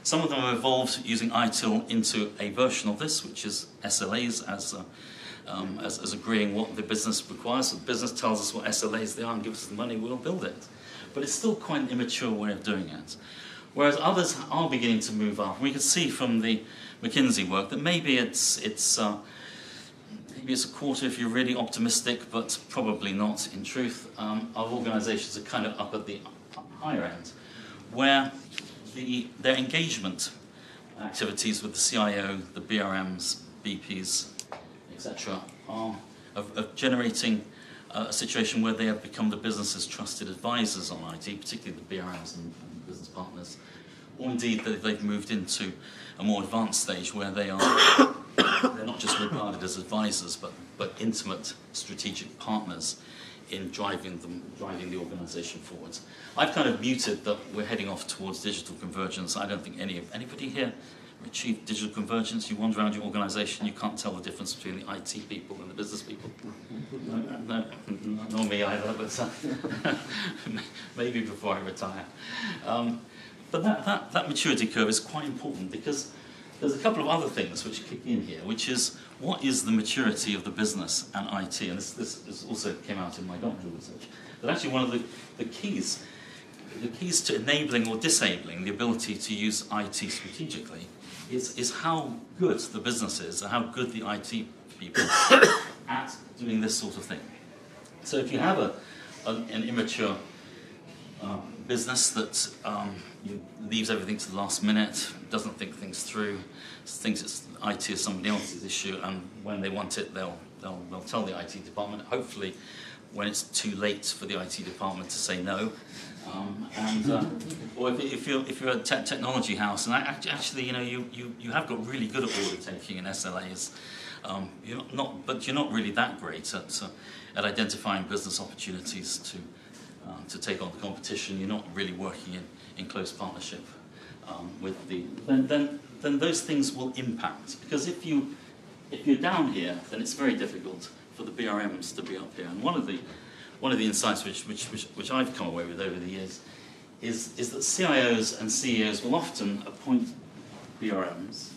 Some of them have evolved using ITIL into a version of this, which is SLAs as uh, um, as, as, agreeing what the business requires. So the business tells us what SLAs they are and gives us the money, we'll build it. But it's still quite an immature way of doing it. Whereas others are beginning to move up. We can see from the McKinsey work that maybe it's, it's, uh, maybe it's a quarter if you're really optimistic, but probably not in truth. Um, our organizations are kind of up at the higher end, where the, their engagement activities with the CIO, the BRMs, BPs, etc., are of, of generating uh, a situation where they have become the business's trusted advisors on IT, particularly the BRMs and, and business partners, or indeed that they've moved into a more advanced stage where they are they're not just regarded as advisors, but, but intimate strategic partners in driving them, driving the organisation forward. I've kind of muted that we're heading off towards digital convergence. I don't think any of anybody here achieved digital convergence. You wander around your organisation, you can't tell the difference between the IT people and the business people. No, no, nor me either, but uh, maybe before I retire. Um, but that, that, that maturity curve is quite important because there's a couple of other things which kick in here, which is what is the maturity of the business and IT? And this, this, this also came out in my doctoral research. But actually, one of the, the keys, the keys to enabling or disabling the ability to use IT strategically is, is how good the business is and how good the IT people at doing this sort of thing. So if you have a, an, an immature um, business that um, leaves everything to the last minute, doesn't think things through, thinks it's IT is somebody else's issue, and when they want it, they'll, they'll, they'll tell the IT department. Hopefully, when it's too late for the IT department to say no. Um, and, uh, or if, if, you're, if you're a te technology house, and I, actually, you know, you, you, you have got really good at order taking in SLAs, um, you're not, but you're not really that great at, uh, at identifying business opportunities to, uh, to take on the competition. You're not really working in, in close partnership um, with the, then, then, then those things will impact. Because if, you, if you're down here, then it's very difficult for the BRMs to be up here. And one of the, one of the insights which, which, which, which I've come away with over the years is, is that CIOs and CEOs will often appoint BRMs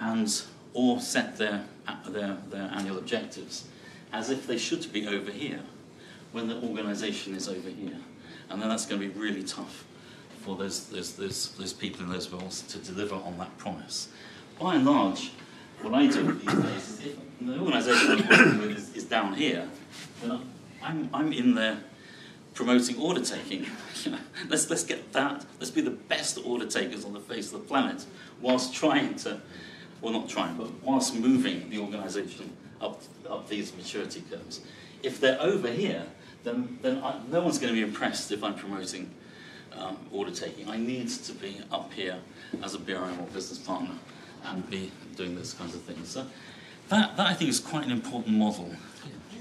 and or set their, their, their annual objectives as if they should be over here when the organisation is over here. And then that's going to be really tough for those, those, those, those people in those roles to deliver on that promise. By and large, what I do these days is if the organisation I'm working with is, is down here, then I'm, I'm in there promoting order taking. let's, let's get that, let's be the best order takers on the face of the planet whilst trying to, well not trying, but whilst moving the organisation up, up these maturity curves. If they're over here, then, then I, no one's going to be impressed if I'm promoting um, order taking. I need to be up here as a BRM or business partner and be doing those kinds of things. So that, that I think is quite an important model.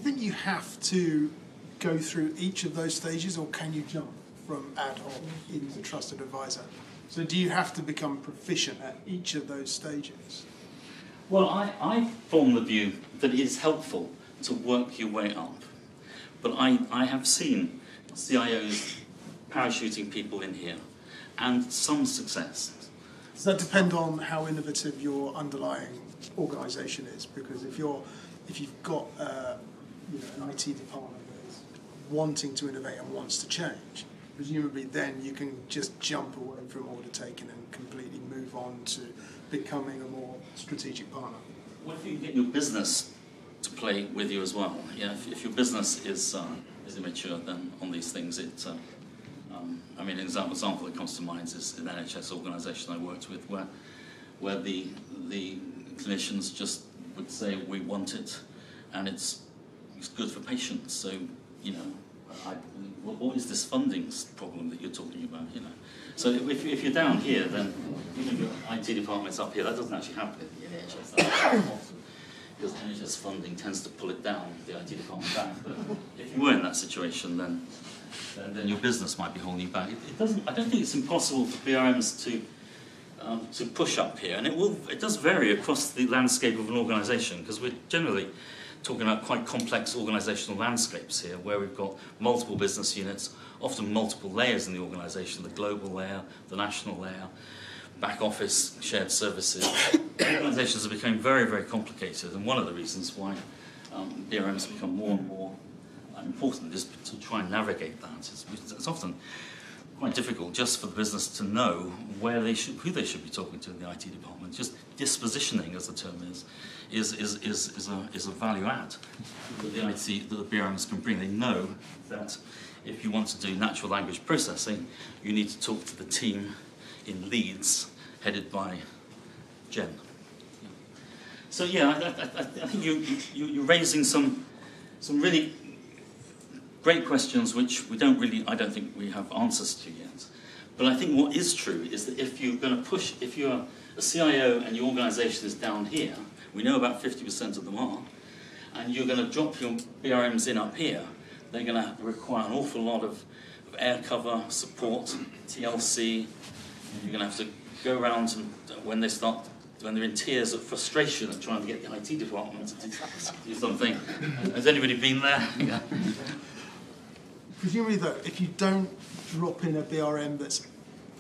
Do you think you have to go through each of those stages or can you jump from ad hoc into trusted advisor? So do you have to become proficient at each of those stages? Well, I, I form the view that it is helpful to work your way up. But I, I have seen CIOs parachuting people in here, and some success. Does that depend on how innovative your underlying organisation is? Because if you're, if you've got uh, you know, an IT department that is wanting to innovate and wants to change, presumably then you can just jump away from order taking and completely move on to becoming a more strategic partner. What if you get your business to play with you as well? Yeah, if, if your business is uh, is immature, then on these things it. Uh, um, I mean, an example, example that comes to mind is an NHS organisation I worked with where, where the, the clinicians just would say, we want it, and it's, it's good for patients. So, you know, I, what is this funding problem that you're talking about, you know? So if, if you're down here, then even your IT department's up here, that doesn't actually happen in the NHS. because NHS funding tends to pull it down, the IT department back. But if you were in that situation, then then, then your business might be holding you back. It, it, doesn't. I don't think it's impossible for BRMs to um, to push up here, and it will. It does vary across the landscape of an organisation because we're generally talking about quite complex organisational landscapes here, where we've got multiple business units, often multiple layers in the organisation: the global layer, the national layer, back office, shared services. Organisations are becoming very, very complicated, and one of the reasons why um, BRMs become more and more important is to try and navigate that. It's, it's, often quite difficult just for the business to know where they should, who they should be talking to in the IT department. Just dispositioning, as the term is, is, is, is, is, a, is a value add that the IT, that the BRMs can bring. They know that if you want to do natural language processing, you need to talk to the team in Leeds, headed by Jen. So yeah, I, I, I think you, you, you're raising some, some really great questions which we don't really, I don't think we have answers to yet. But I think what is true is that if you're going to push, if you're a CIO and your organisation is down here, we know about 50% of them are, and you're going to drop your BRMs in up here, they're going to require an awful lot of, of air cover, support, TLC. You're going to have to go around and when they start, when they're in tears of frustration at trying to get the IT department to do, do something. Has anybody been there? Yeah. Presumably, though, if you don't drop in a BRM that's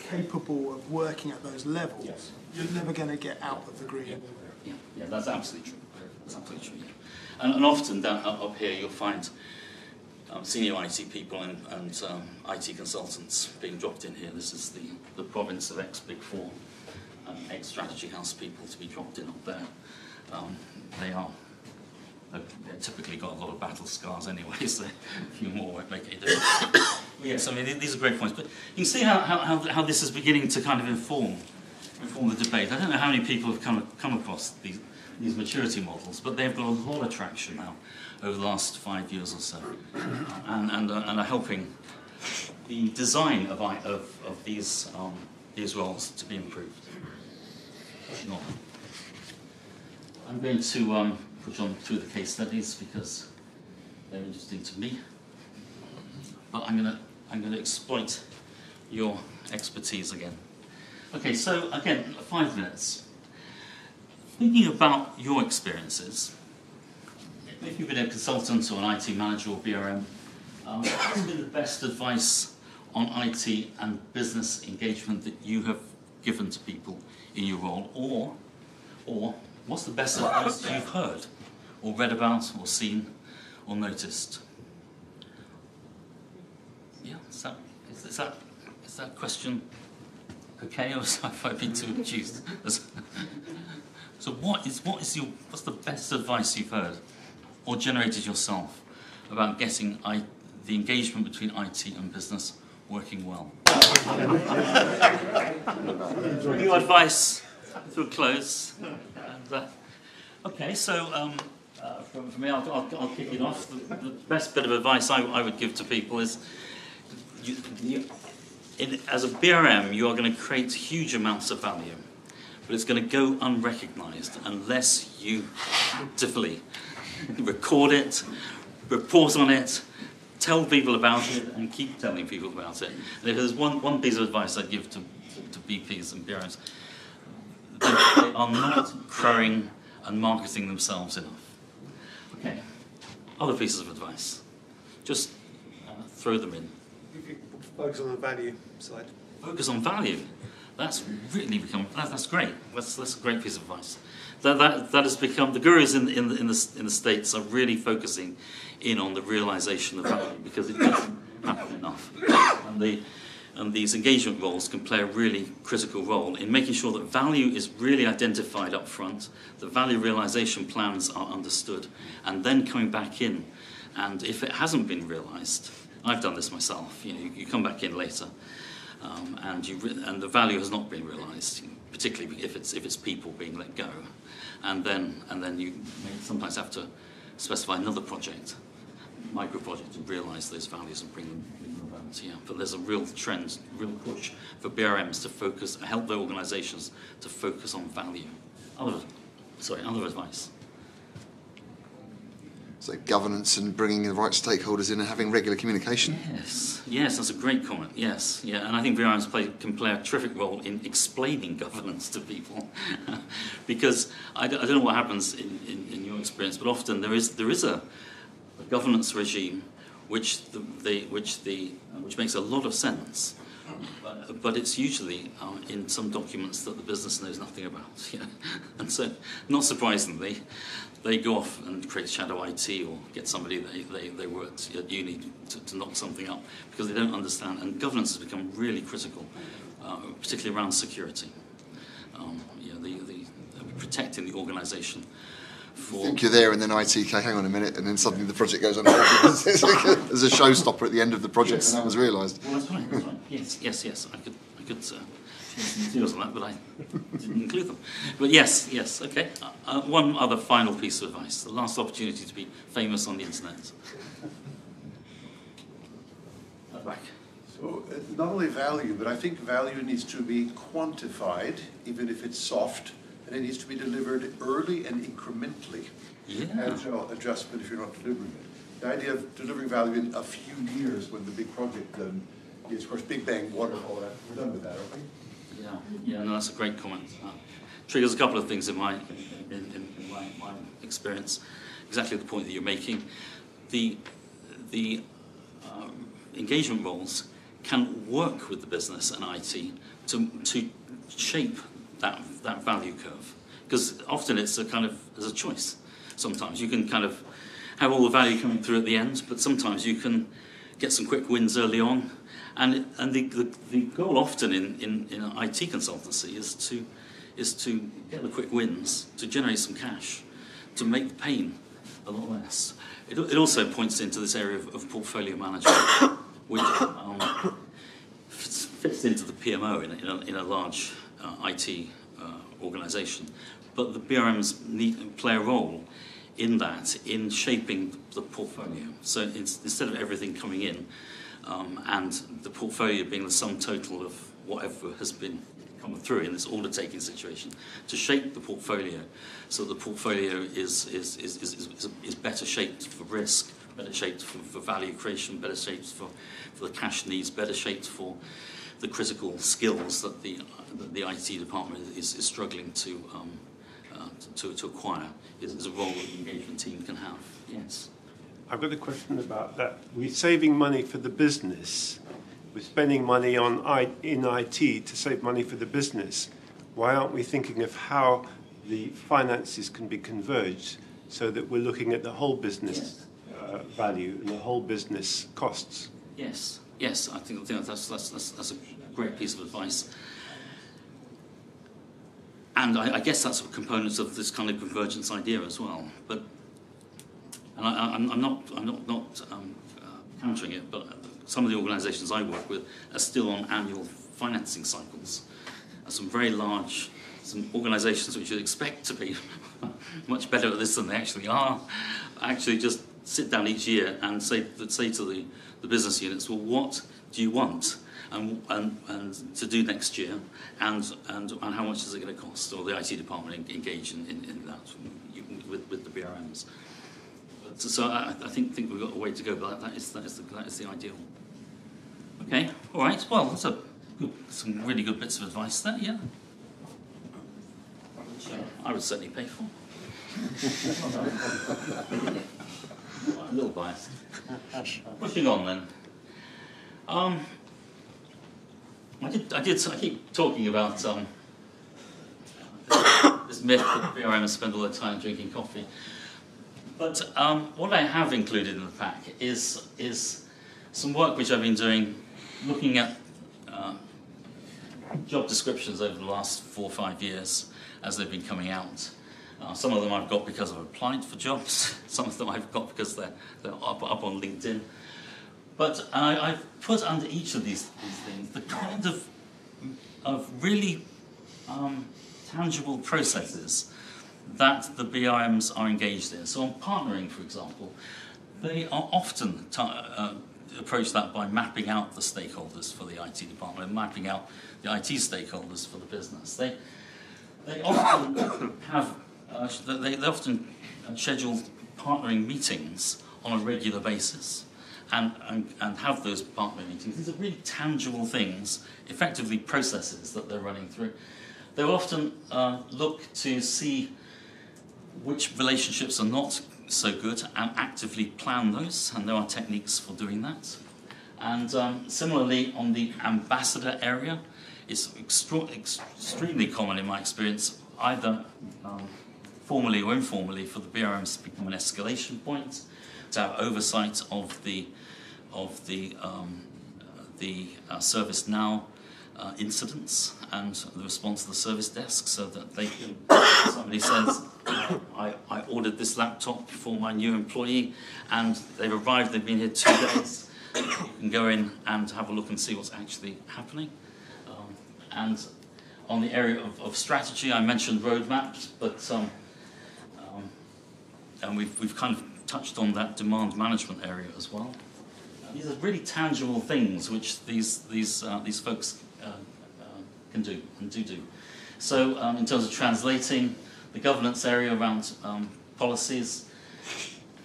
capable of working at those levels, Yes. you're never going to get out of the green. Yeah, yeah, that's absolutely true. That's absolutely true. Yeah. And, and often down up, up here, you'll find um, senior IT people and, and um, IT consultants being dropped in here. This is the, the province of ex Big Four, um, ex Strategy House people to be dropped in up there. Um, they are. They've typically got a lot of battle scars anyway, so a few more won't make any difference. yes, I mean, these are great points. But you can see how, how, how, this is beginning to kind of inform inform the debate. I don't know how many people have come, come across these, these maturity models, but they've got a lot of traction now over the last five years or so, and, and, uh, and are helping the design of, I- of, of these, um, these roles to be improved. I'm going to um, push on through the case studies because they're interesting to me, but I'm going to I'm to exploit your expertise again. Okay, so again, five minutes. Thinking about your experiences, if you've been a consultant or an IT manager or BRM, um, what's been the best advice on IT and business engagement that you have given to people in your role? Or, or what's the best advice you've heard, or read about, or seen, or noticed? Yeah, is that, is, is that, is that question okay, or have I been too accused? so, what is what is your what's the best advice you've heard or generated yourself about getting I, the engagement between IT and business working well? New advice to close. And, uh, okay, so. Um, uh, from, from me, I'll, I'll, I'll kick it off. The, the best bit of advice I, I would give to people is you, you, in, as a BRM, you are going to create huge amounts of value, but it's going to go unrecognized unless you actively record it, report on it, tell people about it, and keep telling people about it. And if there's one, one piece of advice I'd give to, to BPs and BRMs, they, are not growing and marketing themselves enough. Okay, other pieces of advice. Just uh, throw them in. Focus on the value side. focus on value. That's really become that, that's great. That's, that's a great piece of advice. That, that, that has become the gurus in, in, the, in, the, in the states are really focusing in on the realization of value because it doesn't happen enough. And the and these engagement roles can play a really critical role in making sure that value is really identified up front, the value realization plans are understood, and then coming back in. And if it hasn't been realized, I've done this myself. You know, you, come back in later, um, and you and the value has not been realised, particularly if it's if it's people being let go, and then and then you sometimes have to specify another project, micro project, to realise those values and bring them, Yeah, but there's a real trend, real push for BRMs to focus, help their organisations to focus on value. Other, sorry, other advice. So governance and bringing the right stakeholders in and having regular communication. Yes, yes, that's a great comment. Yes, yeah, and I think BRMs play, can play a terrific role in explaining governance to people, because I don't, I don't know what happens in, in, in your experience, but often there is there is a, a governance regime which the, the which the which makes a lot of sense, but, it's usually uh, in some documents that the business knows nothing about. And so, not surprisingly, they go off and create shadow IT or get somebody they, they, they worked at uni to, to knock something up because they don't understand. And governance has become really critical, uh, particularly around security. Um, yeah, the, the, protecting the organisation for. think you're there, and then ITK, hang on a minute, and then suddenly the project goes on. There's a showstopper at the end of the project, and that was realised. Well, that's right. That's right. Yes, yes, yes. I could, I could uh, some materials on that, but I didn't include them. But yes, yes, okay. Uh, uh, one other final piece of advice: the last opportunity to be famous on the internet. Back. So uh, not only value, but I think value needs to be quantified, even if it's soft, and it needs to be delivered early and incrementally. Yeah. Agile adjustment if you're not delivering it. The idea of delivering value in a few years when the big project um, is, of course, big bang waterfall. that- We're done with that, aren't we? Yeah, yeah, no, that's a great comment. Uh, triggers a couple of things in my in, in, in my, my experience. Exactly the point that you're making. The the um, engagement roles can work with the business and IT to to shape that that value curve because often it's a kind of there's a choice. Sometimes you can kind of have all the value coming through at the end, but sometimes you can get some quick wins early on. And, and the, the, the goal often in, in, in IT consultancy is to, is to get the quick wins, to generate some cash, to make the pain a lot less. It, it also points into this area of, of portfolio management, which um, fits, fits into the PMO in in a, in a large uh, IT organization. But the BRMs need, play a role in that, in shaping the portfolio. So instead of everything coming in um, and the portfolio being the sum total of whatever has been coming through in this order taking situation, to shape the portfolio so the portfolio is, is, is, is, is, is better shaped for risk, better shaped for, for value creation, better shaped for, for the cash needs, better shaped for the critical skills that the, that the IT department is, is struggling to, um, uh, to, to acquire is, is a role that the engagement team can have. Yes. I've got a question about that. We're saving money for the business. We're spending money on I, in IT to save money for the business. Why aren't we thinking of how the finances can be converged so that we're looking at the whole business uh, value and the whole business costs? Yes, yes, I think, I think that's, that's, that's, that's a great piece of advice. And I, I guess that's a component of this kind of convergence idea as well. But and I, I'm, I'm not, I'm not, not um, uh, countering it, but some of the organisations I work with are still on annual financing cycles. Some very large, some organisations which you'd expect to be much better at this than they actually are, actually just sit down each year and say, say to the, the business units, well, what do you want? And, and, and to do next year, and, and, and how much is it going to cost? Or the IT department engage in, in, in that with, with the BRMs. So, I, I think, think we've got a way to go, but that is, that is, the, that is the ideal. Okay, all right. Well, that's a some really good bits of advice there, yeah. I would certainly pay for. a little biased. Pushing on then. Um, I did, I did, I keep talking about um, this myth that BRMs spend all their time drinking coffee. But um, what I have included in the pack is, is some work which I've been doing looking at uh, job descriptions over the last four or five years as they've been coming out. Uh, some of them I've got because I've applied for jobs, some of them I've got because they're, they're up, up on LinkedIn. But I, I've put under each of these, these things the kind of, of really um, tangible processes that the BRMs are engaged in. So on partnering, for example, they are often uh, approach that by mapping out the stakeholders for the IT department mapping out the IT stakeholders for the business. They, they often have, uh, they, they often schedule partnering meetings on a regular basis and, and, and have those partnering meetings. These are really tangible things, effectively processes that they're running through. They often uh, look to see which relationships are not so good and actively plan those, and there are techniques for doing that. And um, similarly, on the ambassador area, it's extra extremely common in my experience, either um, formally or informally, for the BRMs to become an escalation point, to have oversight of the of the um, the uh, ServiceNow uh, incidents and the response to the service desk so that they can, somebody says, I, I ordered this laptop for my new employee and they've arrived, they've been here two days. You can go in and have a look and see what's actually happening. Um, and on the area of, of strategy, I mentioned roadmaps, but um, and we've, we've kind of touched on that demand management area as well. These are really tangible things which these, these, uh, these folks uh, uh, can do and do do. So um, in terms of translating the governance area around um, policies,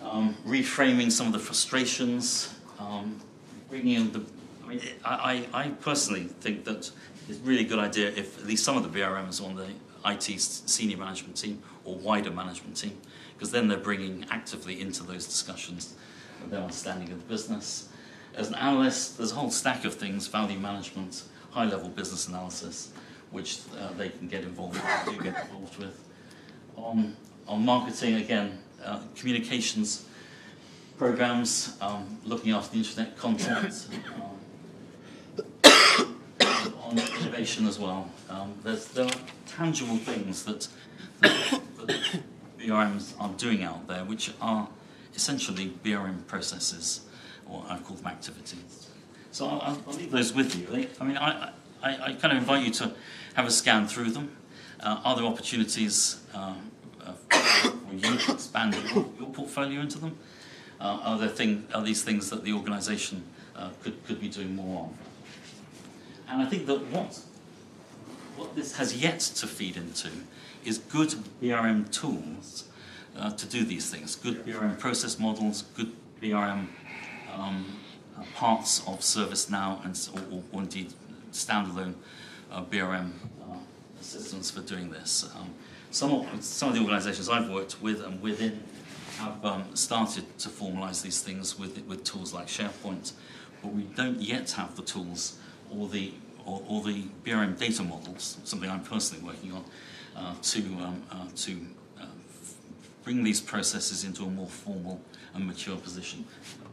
um, reframing some of the frustrations, um, bringing in the. I mean, I, I I personally think that it's a really good idea if at least some of the BRM is on the IT senior management team or wider management team, because then they're bringing actively into those discussions their understanding of the business. As an analyst, there's a whole stack of things: value management, high-level business analysis, which uh, they can get involved with, do get involved with. On on marketing, again, uh, communications programs, um, looking after the internet content, um, on innovation as well. Um, there's, there are tangible things that, that, that BRMs are doing out there, which are essentially BRM processes, or I call them activities. So I'll, I'll leave those with you. I mean, I, I, I kind of invite you to have a scan through them. Uh, are there opportunities uh, uh, for you to expand your, your portfolio into them? Uh, are there thing, are these things that the organisation uh, could, could be doing more on? And I think that what, what this has yet to feed into is good BRM tools uh, to do these things. Good BRM process models, good BRM um, parts of ServiceNow, and or, or, indeed standalone uh, BRM uh, systems for doing this. Um, some, of, some of the organisations I've worked with and within have um, started to formalise these things with, with tools like SharePoint, but we don't yet have the tools or the, or, or the BRM data models, something I'm personally working on, uh, to, um, uh, to uh, bring these processes into a more formal and mature position.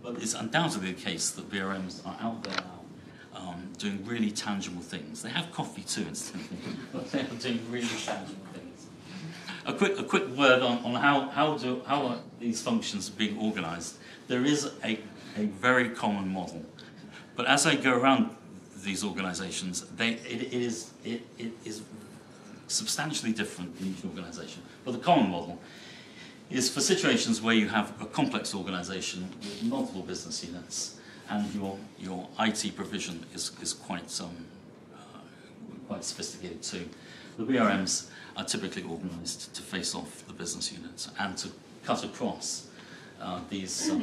But it's undoubtedly the case that BRMs are out there now um, doing really tangible things. They have coffee too, incidentally, but they are doing really tangible things. A quick, a quick word on, on how, how, do, how are these functions being organised. There is a, a very common model, but as I go around these organisations, they, it, it, is, it, it is substantially different in each organisation. But the common model is for situations where you have a complex organisation with multiple business units and your, your IT provision is, is quite, um, uh, quite sophisticated too. The BRMs are typically organised to face off the business units and to cut across uh, these, uh,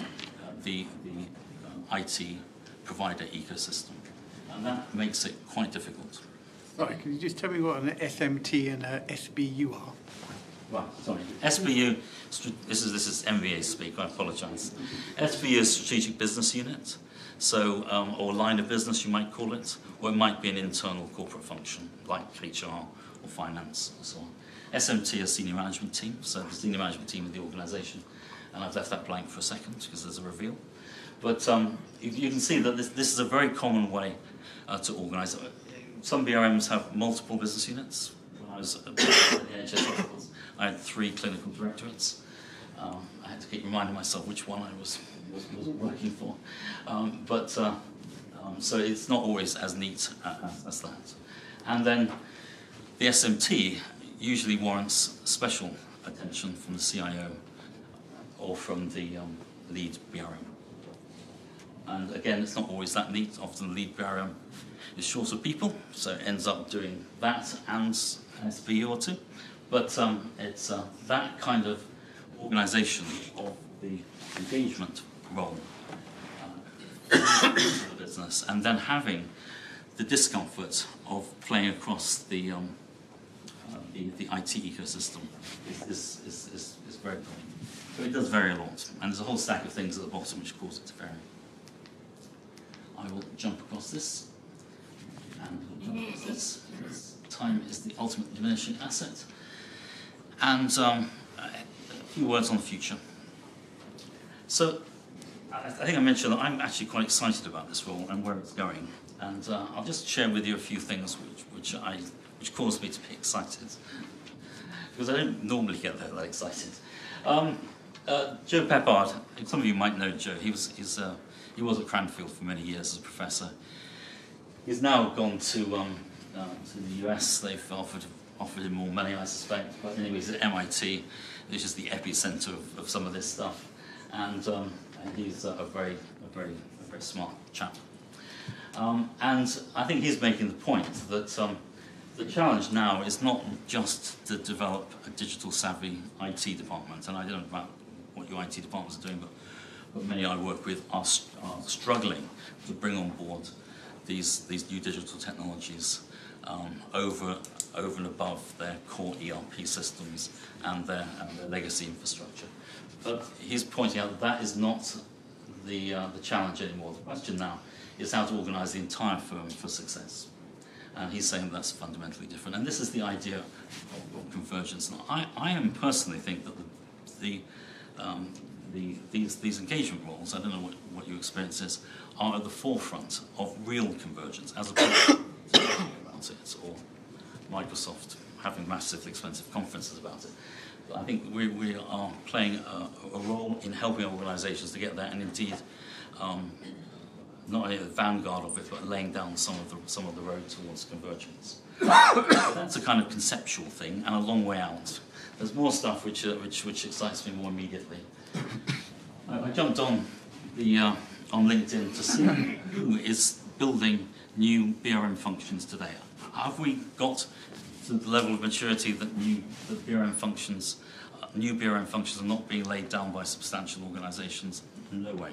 the, the uh, IT provider ecosystem. And that makes it quite difficult. Sorry, can you just tell me what an SMT and a SBU are? Right, sorry. SBU, this is, this is MBA speak, I apologise. SBU is Strategic Business Unit, so, um, or line of business you might call it, or it might be an internal corporate function like HR or finance and so on. SMT is Senior Management Team, so the Senior Management Team of the organisation, and I've left that blank for a second because there's a reveal. But um, you, you can see that this, this is a very common way uh, to organise. Some BRMs have multiple business units. When I was at the NHS hospitals, I had three clinical directorates. Um, I had to keep reminding myself which one I was, was, was working for. Um, but uh, um, so it's not always as neat as, as that. And then the SMT usually warrants special attention from the CIO or from the um, lead BRM. And again, it's not always that neat. Often the lead BRM is short of people, so it ends up doing that and an SBU or two. But um, it's uh, that kind of organisation of the engagement role uh, the business, and then having the discomfort of playing across the um, uh, the, the IT ecosystem is, is, is, is, is very common. So it does vary a lot, and there's a whole stack of things at the bottom which cause it to vary. I will jump across this, and Time is the ultimate diminishing asset. And um, a few words on the future. So, I I think I mentioned that I'm actually quite excited about this role and where it's going. And uh, I'll just share with you a few things which, which, I, which caused me to be excited. Because I don't normally get that, that excited. Um, uh, Joe Peppard, some of you might know Joe, he was, he's, uh, he was at Cranfield for many years as a professor. He's now gone to um, uh, to the US. They've offered offered him more money, I suspect. But anyway, he's at MIT, which is the epicenter of, of some of this stuff, and, um, and he's uh, a very a very a very smart chap. Um, and I think he's making the point that um, the challenge now is not just to develop a digital savvy IT department, and I don't know about what your IT departments are doing, but, but many I work with are, are struggling to bring on board these, these new digital technologies um, over, over and above their core ERP systems and their, and their legacy infrastructure. But he's pointing out that that is not the, uh, the challenge anymore. The question now is how to organize the entire firm for success. And he's saying that's fundamentally different. And this is the idea of, of convergence. And I, I am personally think that the, the, um, the, these, these engagement roles, I don't know what, what your experience is, are at the forefront of real convergence as opposed to talking about it or Microsoft having massive expensive conferences about it. But I think we, we are playing a, a role in helping organizations to get there and indeed um, not only the vanguard of it, but laying down some of the, some of the road towards convergence. That's a kind of conceptual thing and a long way out. There's more stuff which, uh, which, which excites me more immediately. I, I jumped on, the, uh, on LinkedIn to see who is building new BRM functions today. Have we got to the level of maturity that new that BRM functions, uh, new BRM functions are not being laid down by substantial organisations? No way.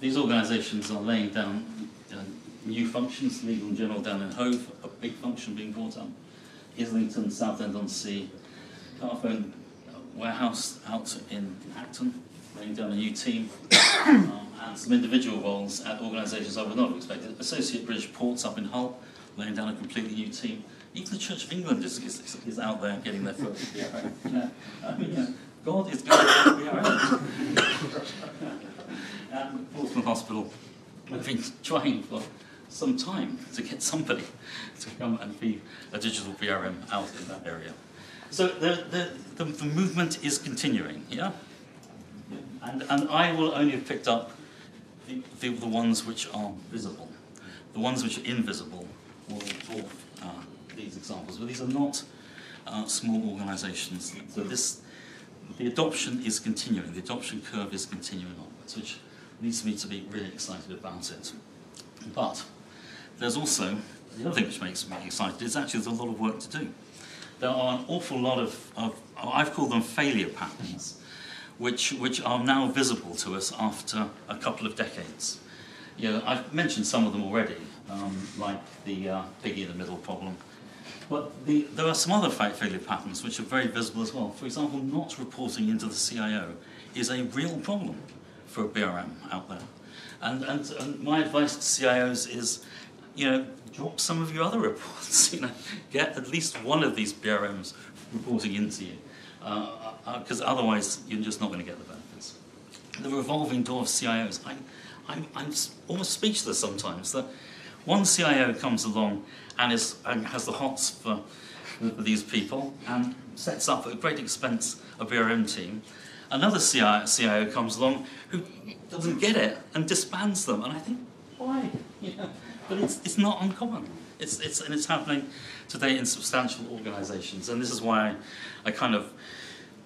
These organisations are laying down uh, new functions, Legal and General down in Hove, a big function being brought up, Islington, Southend-on-Sea, Carphone uh, Warehouse out in Acton, laying down a new team, um, and some individual roles at organisations I would not have expected. Associate British Ports up in Hull, laying down a completely new team. Even the Church of England is, is, is out there getting their BRM. You know, I mean, God is going to BRM. and Portsmouth Hospital have been trying for some time to get somebody to come and be a digital BRM out in that area. So the, the, the, the movement is continuing, yeah? And, and I will only have picked up the, the, the ones which are visible. The ones which are invisible will dwarf uh, these examples, but these are not uh, small organisations. So this, the adoption is continuing. The adoption curve is continuing onwards, which leads me to be really excited about it. But there's also the other thing which makes me excited is actually there's a lot of work to do. There are an awful lot of, of I've called them failure patterns, which, which are now visible to us after a couple of decades. You know, I've mentioned some of them already, um, like the uh, piggy in the middle problem. But the, there are some other fact failure patterns which are very visible as well. For example, not reporting into the CIO is a real problem for a BRM out there. And, and, and my advice to CIOs is, you know, drop some of your other reports. You know, get at least one of these BRMs reporting into you, because uh, otherwise you're just not going to get the benefits. The revolving door of CIOs. I, I'm, I'm almost speechless sometimes that one CIO comes along and, is, and has the hots for, for these people and sets up at great expense a BRM team. Another CIO, CIO comes along who doesn't get it and disbands them. And I think, why? Yeah. But it's, it's not uncommon. It's, it's, and it's happening today in substantial organizations. And this is why I, I kind of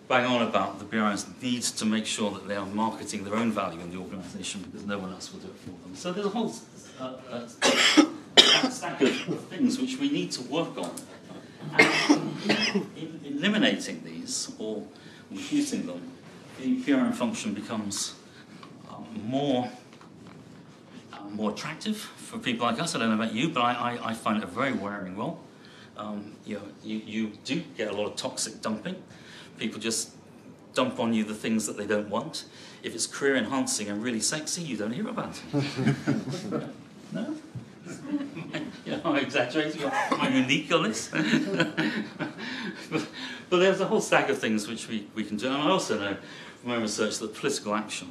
bang on about the BRMs needs to make sure that they are marketing their own value in the organisation because no one else will do it for them. So there's a whole uh, uh, stack of things which we need to work on. And in, in eliminating these or reducing them, the BRM function becomes um, more uh, more attractive for people like us. I don't know about you, but I, I, I find it a very wearing role. Um, you, know, you, you do get a lot of toxic dumping. People just dump on you the things that they don't want. If it's career enhancing and really sexy, you don't hear about it. no? you know, I'm exaggerating, I'm unique on this. but, but, there's a whole stack of things which we, we can do. And I also know from my research that political action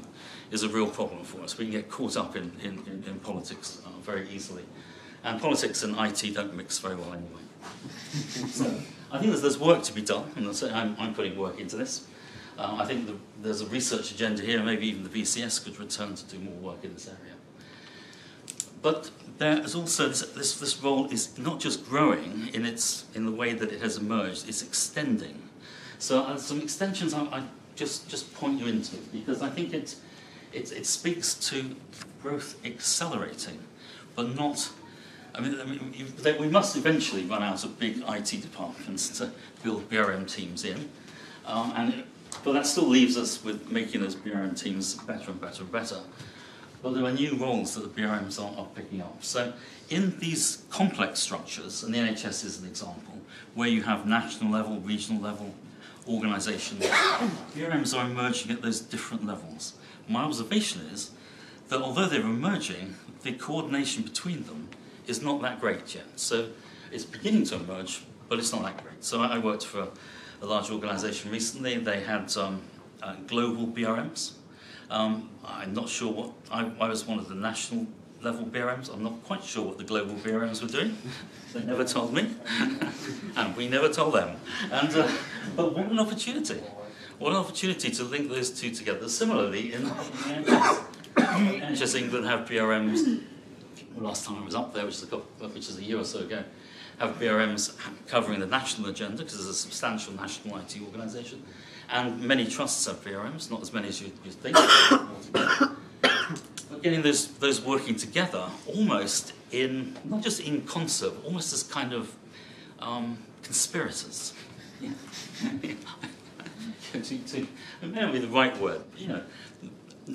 is a real problem for us. We can get caught up in, in, in, in politics uh, very easily. And politics and IT don't mix very well anyway. so I think there's, there's work to be done, and I'm, I'm putting work into this. Uh, I think the, there's a research agenda here, maybe even the BCS could return to do more work in this area. but there is also this, this, this role is not just growing in, its, in the way that it has emerged, it's extending. So uh, some extensions I, I just, just point you into because I think it, it, it speaks to growth accelerating, but not. I mean, I mean we must eventually run out of big IT departments to build BRM teams in, um, and but that still leaves us with making those BRM teams better and better and better. But there are new roles that the BRMs are, are picking up. So in these complex structures, and the NHS is an example, where you have national level, regional level organisations, BRMs are emerging at those different levels. My observation is that although they're emerging, the coordination between them is not that great yet. So it's beginning to emerge, but it's not that great. So I worked for a large organisation recently. They had um, uh, global BRMs. Um, I'm not sure what, I, I was one of the national level BRMs. I'm not quite sure what the global BRMs were doing. They never told me, and we never told them. And, uh, but what an opportunity! What an opportunity to link those two together. Similarly, in, in NHS England have BRMs. Last time I was up there, which is a, which is a year or so ago, have BRMs covering the national agenda because there's a substantial national IT organisation, and many trusts have BRMs, not as many as you, you think. but getting those those working together, almost in not just in concert, almost as kind of um, conspirators. to, to, it may not be the right word, but, you know,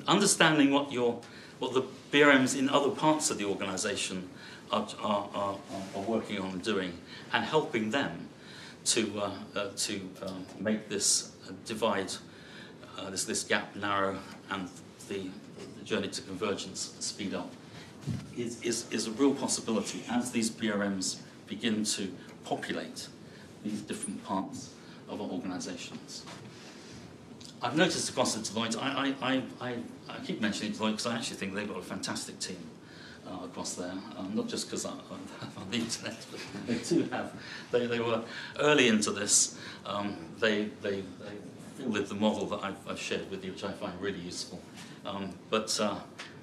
understanding what your what the BRMs in other parts of the organisation are, are, are, are working on and doing, and helping them to uh, uh, to um, make this divide, uh, this this gap narrow, and the, the journey to convergence speed up, is, is is a real possibility as these BRMs begin to populate these different parts of our organisations. I've noticed across the Deloitte, I, I, I, I, keep mentioning Deloitte because I actually think they've got a fantastic team uh, across there, um, not just because I'm on the internet, but they do have. They, they were early into this. Um, they, they, they fielded the model that I've, I've shared with you, which I find really useful. Um, but uh,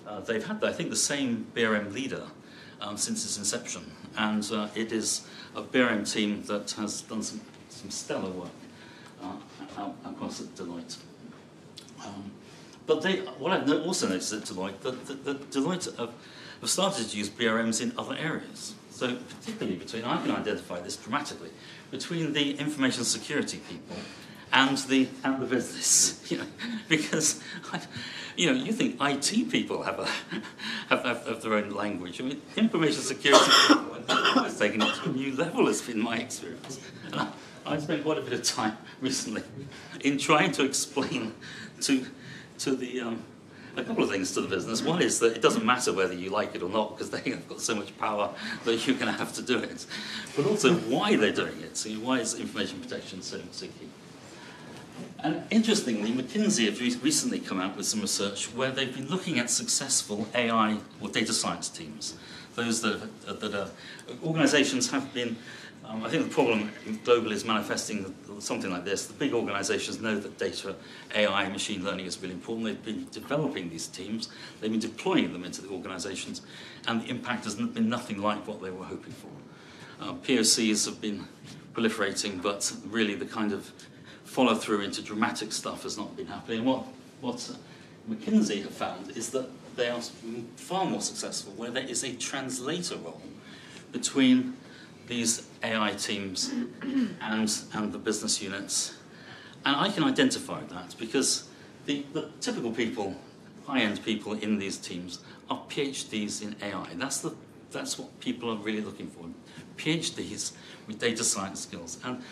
uh, they've had, I think, the same BRM leader um, since its inception, and uh, it is a BRM team that has done some, some stellar work uh, across at Deloitte. Um, but they, what I've also noticed at Deloitte, that, that, that Deloitte have, have started to use BRMs in other areas. So particularly between, I can identify this dramatically, between the information security people and the, and the business, you know, because, I, you know, you think IT people have, a, have, have, have their own language. I mean, information security people have taken it to a new level, has been my experience. And I, I spent quite a bit of time recently in trying to explain to, to the, um, a couple of things to the business. One is that it doesn't matter whether you like it or not because they have got so much power that you're going to have to do it. But also why they're doing it. So why is information protection so, so key? And interestingly, McKinsey have recently come out with some research where they've been looking at successful AI or data science teams. Those that, that are, organizations have been, um, I think the problem globally is manifesting something like this. The big organizations know that data, AI, machine learning is really important. They've been developing these teams, they've been deploying them into the organizations, and the impact has been nothing like what they were hoping for. Uh, POCs have been proliferating, but really the kind of follow through into dramatic stuff has not been happening. What, what uh, McKinsey have found is that they are far more successful where there is a translator role between these AI teams and, and the business units. And I can identify that because the, the typical people, high end people in these teams, are PhDs in AI. That's, the, that's what people are really looking for PhDs with data science skills. And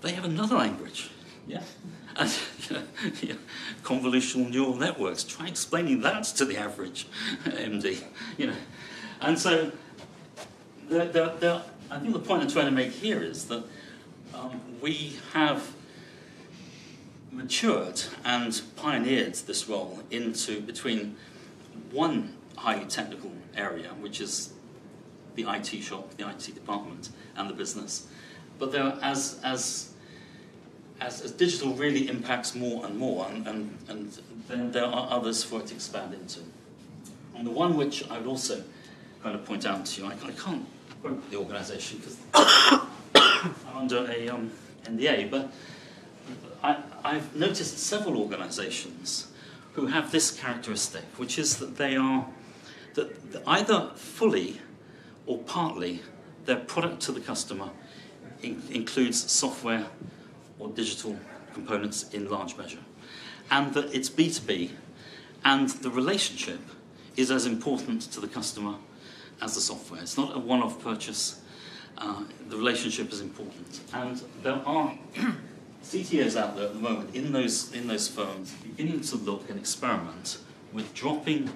they have another language. Yeah. And you know, you know, convolutional neural networks. Try explaining that to the average MD. You know. And so there, there, there, I think the point I'm trying to make here is that um, we have matured and pioneered this role into between one highly technical area, which is the IT shop, the IT department, and the business. But there, as as as, as digital really impacts more and more, and, and, and then there are others for it to expand into. And the one which I would also kind of point out to you. I, I can't the organisation because I'm under a um, NDA, but I, I've noticed several organisations who have this characteristic, which is that they are that that either fully or partly their product to the customer in, includes software or digital components in large measure, and that it's B2B, and the relationship is as important to the customer as the software. It's not a one-off purchase. Uh, the relationship is important, and there are CTOs out there at the moment in those in those firms beginning to look and experiment with dropping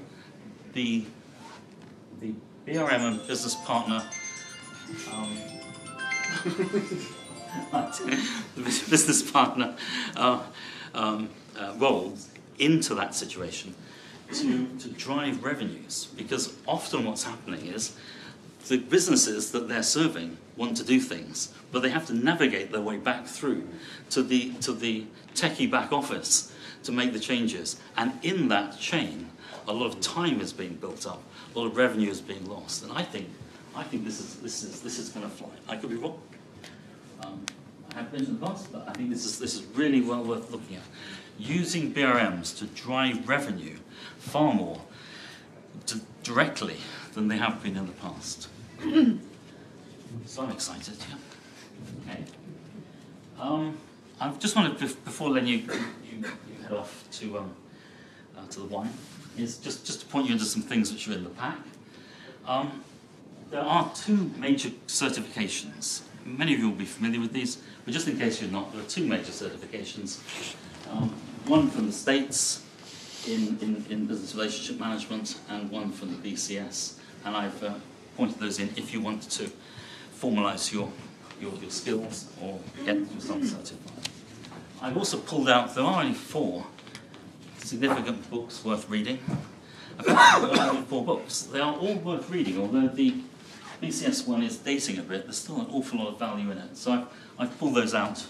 the the BRM and business partner um, the business partner uh, um, uh, role into that situation to, to drive revenues. Because often what's happening is the businesses that they're serving want to do things, but they have to navigate their way back through to the, to the techie back office to make the changes. And in that chain, a lot of time is being built up, a lot of revenue is being lost. And I think, I think this is, this is, this is going to fly. I could be wrong. Um, I have been in the past, but I think this is, this is really well worth looking at. Using BRMs to drive revenue far more directly than they have been in the past. so I'm excited, yeah. Okay. Um, I just wanted, bef- before letting you, you, you head off to, um, uh, to the wine, is just, just to point you into some things which are in the pack. Um, there are two major certifications. Many of you will be familiar with these, but just in case you're not, there are two major certifications. Um, one from the States in, in, in business relationship management, and one from the BCS. And I've uh, pointed those in if you want to formalise your, your, your skills or get yourself certified. I've also pulled out, there are only four significant books worth reading. Four books. They are all worth reading, although the BCS one is dating a bit, there's still an awful lot of value in it. So I've, I've pulled those out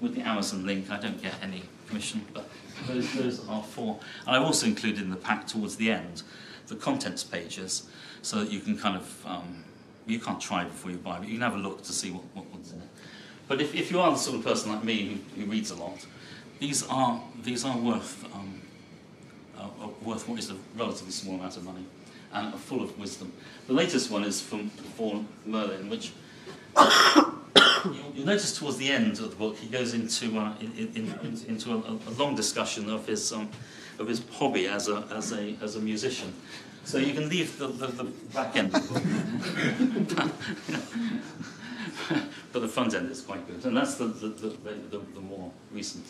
with the Amazon link. I don't get any commission, but those, those are four. And I've also included in the pack towards the end the contents pages so that you can kind of, um, you can't try before you buy, but you can have a look to see what, what, what's in it. But if, if you are the sort of person like me who, who reads a lot, these are, these are worth, um, uh, uh, worth what is a relatively small amount of money and are full of wisdom. The latest one is from Vaughan Merlyn, which you'll, notice towards the end of the book he goes into uh, in, in, in, into a, a long discussion of his um, of his hobby as a as a as a musician. So you can leave the, the, the back end of the book. but the front end is quite good, and that's the, the, the, the, more recent.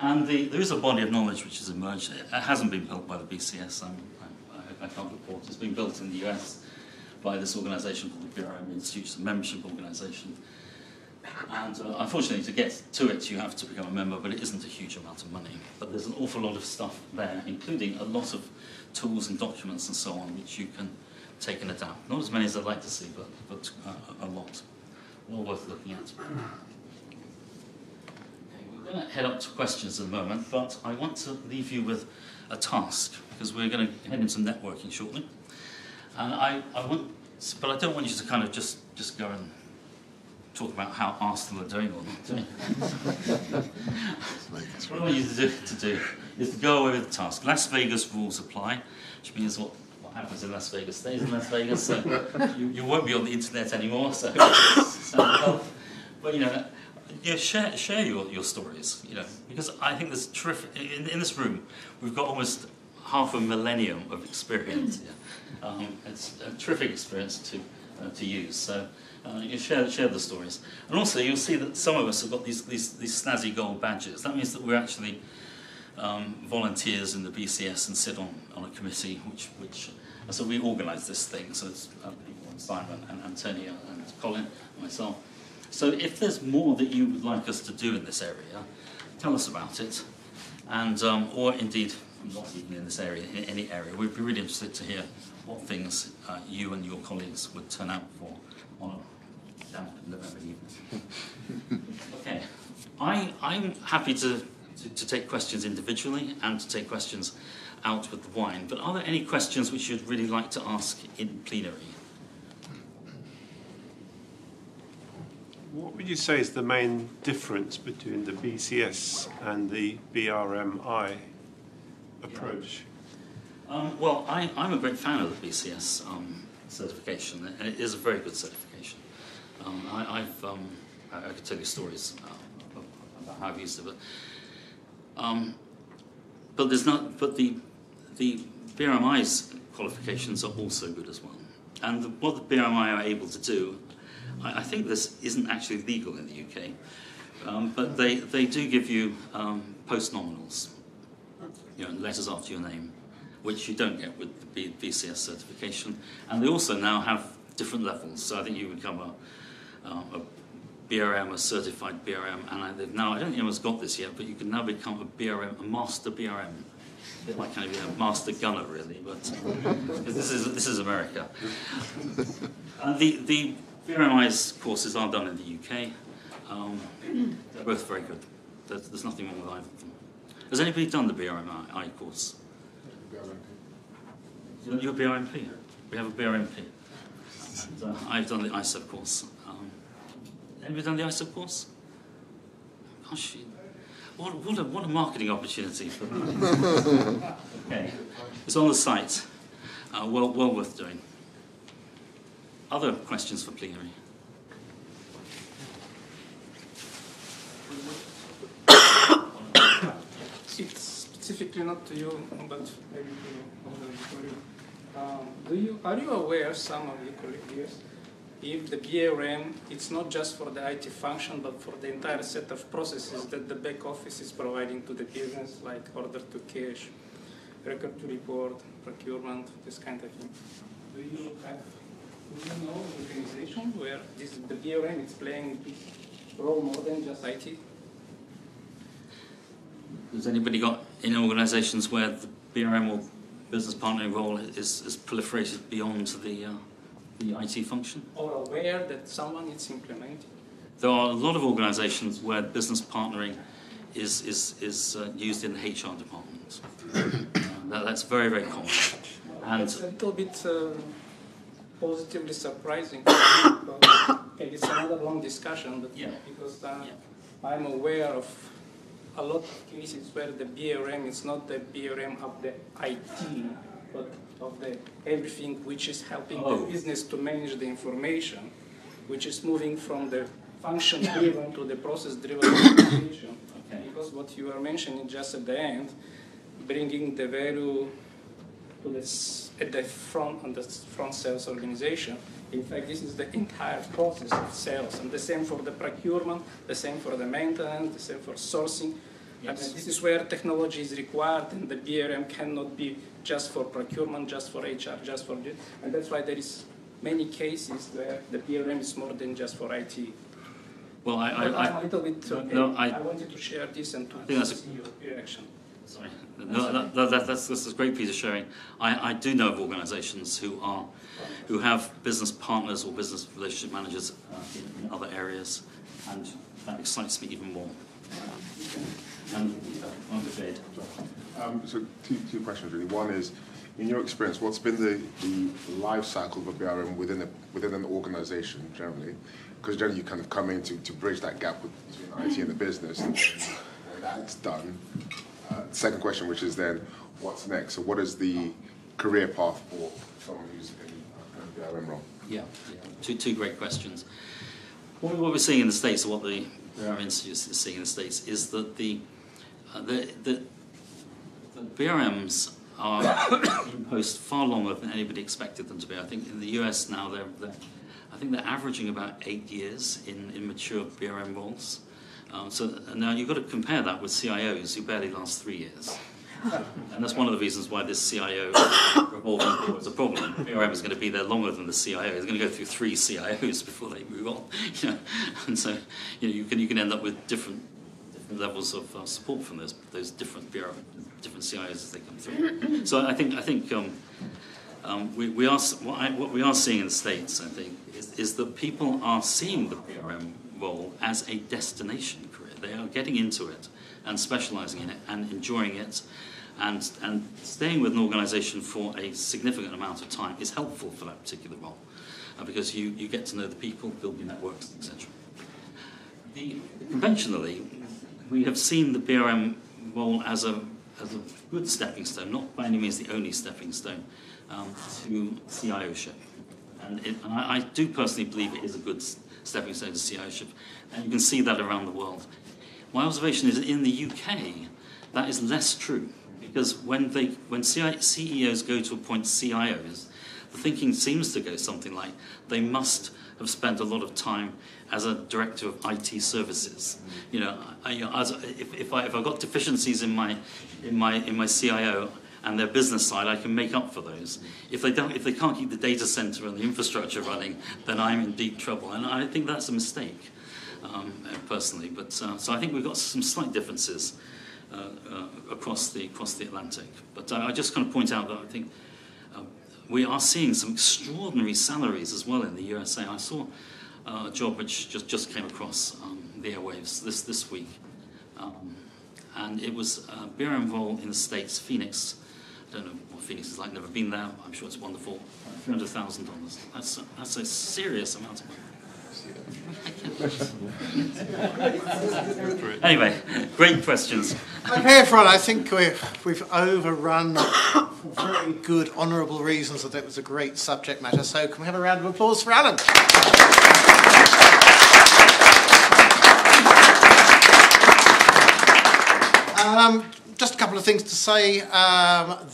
And the, there is a body of knowledge which has emerged. It hasn't been built by the BCS. I'm, I, I can't report. It's been built in the US by this organisation called the BRM Institute, it's a membership organisation. And uh, unfortunately, to get to it, you have to become a member, but it isn't a huge amount of money. But there's an awful lot of stuff there, including a lot of tools and documents and so on, which you can take and adapt. Not as many as I'd like to see, but, but uh, a lot. Well worth looking at. Okay, we're going to head up to questions in a moment, but I want to leave you with a task, because we're going to head into networking shortly. And I, I want, but I don't want you to kind of just, just go and talk about how Arsenal are doing or not doing. what I want you to do, to do is to go away with the task. Las Vegas rules apply, which means what, what happens in Las Vegas stays in Las Vegas. So you, you won't be on the internet anymore. So, so but you know, know, share share your, your stories. You know, because I think there's terrific in, in this room. We've got almost half a millennium of experience. Yeah. Um, it's a terrific experience to uh, to use. So uh, you share share the stories, and also you'll see that some of us have got these these, these snazzy gold badges. That means that we're actually um, volunteers in the BCS and sit on, on a committee, which which so we organise this thing. So it's uh, people Simon and Antonia and Colin and myself. So if there's more that you would like us to do in this area, tell us about it, and um, or indeed not even in this area, in any area. We'd be really interested to hear what things uh, you and your colleagues would turn out for on a damp November evening. okay, I, I'm happy to, to, to, take questions individually and to take questions out with the wine. But are there any questions which you'd really like to ask in plenary? What would you say is the main difference between the BCS and the BRMI approach? Um, well, I, I'm a great fan of the BCS um, certification, and it is a very good certification. Um, I, I've, um, I, I could tell you stories uh, about how I've used it, but, um, but there's not. But the the BRMI's qualifications are also good as well. And the, what the BRMI are able to do, I, I think this isn't actually legal in the UK, um, but they, they do give you um, post nominals, you know, letters after your name, which you don't get with the BCS certification. And they also now have different levels. So I think you become a, uh, a BRM, a certified BRM, and I, now, I don't think anyone's got this yet, but you can now become a BRM, a master BRM. A bit like kind of a master gunner, really, but this is this is America. The the BRMI's courses are done in the UK. Um, they're both very good. There's, there's nothing wrong with either of them. Has anybody done the BRMI course? You're BRMP. We have a BRMP. And, uh, I've done the ISEB course. Anybody done the ISEB course? Gosh, what, what, a, what a marketing opportunity for Okay, it's on the site. Uh, well, well worth doing. Other questions for plenary? It's specifically not to you, but maybe to other colleague. Um, do you are you aware, some of your colleagues, here, if the BRM it's not just for the IT function, but for the entire set of processes that the back office is providing to the business, like order to cash, record to report, procurement, this kind of thing. Do you have do you know organization where this the BRM is playing a big role more than just IT? Has anybody got in organisations where the BRM or business partnering role is, is proliferated beyond the, uh, the IT function? or aware that someone is implementing. There are a lot of organisations where business partnering is, is, is uh, used in the HR department. Uh, that, that's very, very common. And It's a little bit uh, positively surprising. Okay, it's another long discussion, but Yeah. because uh, Yeah. I'm aware of a lot of cases where the BRM is not the BRM of the IT, but of the everything which is helping Oh. the business to manage the information, which is moving from the function driven to the process driven organization. Okay. Because what you are mentioning just at the end, bringing the value to the at the front on the front sales organization. In fact, this is the entire process of sales, and the same for the procurement, the same for the maintenance, the same for sourcing. I mean, this is where technology is required, and the BRM cannot be just for procurement, just for HR, just for this. And that's why there is many cases where the BRM is more than just for IT. well, I, I'm I, a I little bit no, okay. no, I- I wanted to share this and to think that's a- see your reaction. sorry, no, that, that, that, that's, that's a great piece of sharing. I, I do know of organisations who are, who have business partners or business relationship managers uh, in, in other areas, and that excites me even more. And uh, on the bed. Um, so two, two questions really. One is, in your experience, what's been the, the life cycle of a BRM within a, within an organization generally? Because generally you kind of come in to, to bridge that gap with, between IT and the business, and that's done. Uh, second question, which is then, what's next? So what is the career path for someone who's in a BRM role? Yeah, yeah. Two, two great questions. What, what we're seeing in the States, or what the BRM Institute is seeing in the States, is that the, uh, the, the, the BRMs are in post far longer than anybody expected them to be. I think in the US now, they're, they're I think they're averaging about eight years in, in mature BRM roles. Um, so now you've got to compare that with CIOs who barely last three years. And that's one of the reasons why this CIO revolving door is a problem. BRM is going to be there longer than the CIO. It's going to go through three CIOs before they move on. You know? And so you, know, you, can, you can end up with different levels of uh, support from those, those different BRM, different CIOs as they come through. So I think, I think um, um, we, we are, what, I, what we are seeing in the States, I think, is, is that people are seeing the BRM role as a destination career. They are getting into it and specializing in it and enjoying it. And, and staying with an organisation for a significant amount of time is helpful for that particular role uh, because you, you get to know the people, build your networks, etc. The, conventionally, we have seen the BRM role as a, as a good stepping stone, not by any means the only stepping stone, um, to CIO-ship. And, it, and I, I do personally believe it is a good stepping stone to CIO-ship, and you can see that around the world. My observation is in the UK, that is less true, because when, they, when CI, CEOs go to appoint CIOs, the thinking seems to go something like they must have spent a lot of time as a director of IT services. You know, I, you know as, if, if, I, if I've got deficiencies in my, in, my, in my CIO and their business side, I can make up for those. If they, don't, if they can't keep the data center and the infrastructure running, then I'm in deep trouble. And I think that's a mistake, um, personally. But, uh, so I think we've got some slight differences uh, uh, across, the, across the Atlantic. But I, I just kind of point out that I think um, we are seeing some extraordinary salaries as well in the USA. I saw uh, job which just, just came across um, the airwaves this, this week. Um, and it was uh, BRM Vol in the States, Phoenix. I don't know what Phoenix is like, never been there. I'm sure it's wonderful. $300,000. That's, a- that's a serious amount of money. anyway, great questions. Okay, everyone, I think we've, we've overrun for very good, honourable reasons. that it was a great subject matter. So, can we have a round of applause for Alan? Um, just a couple of things to say. Um,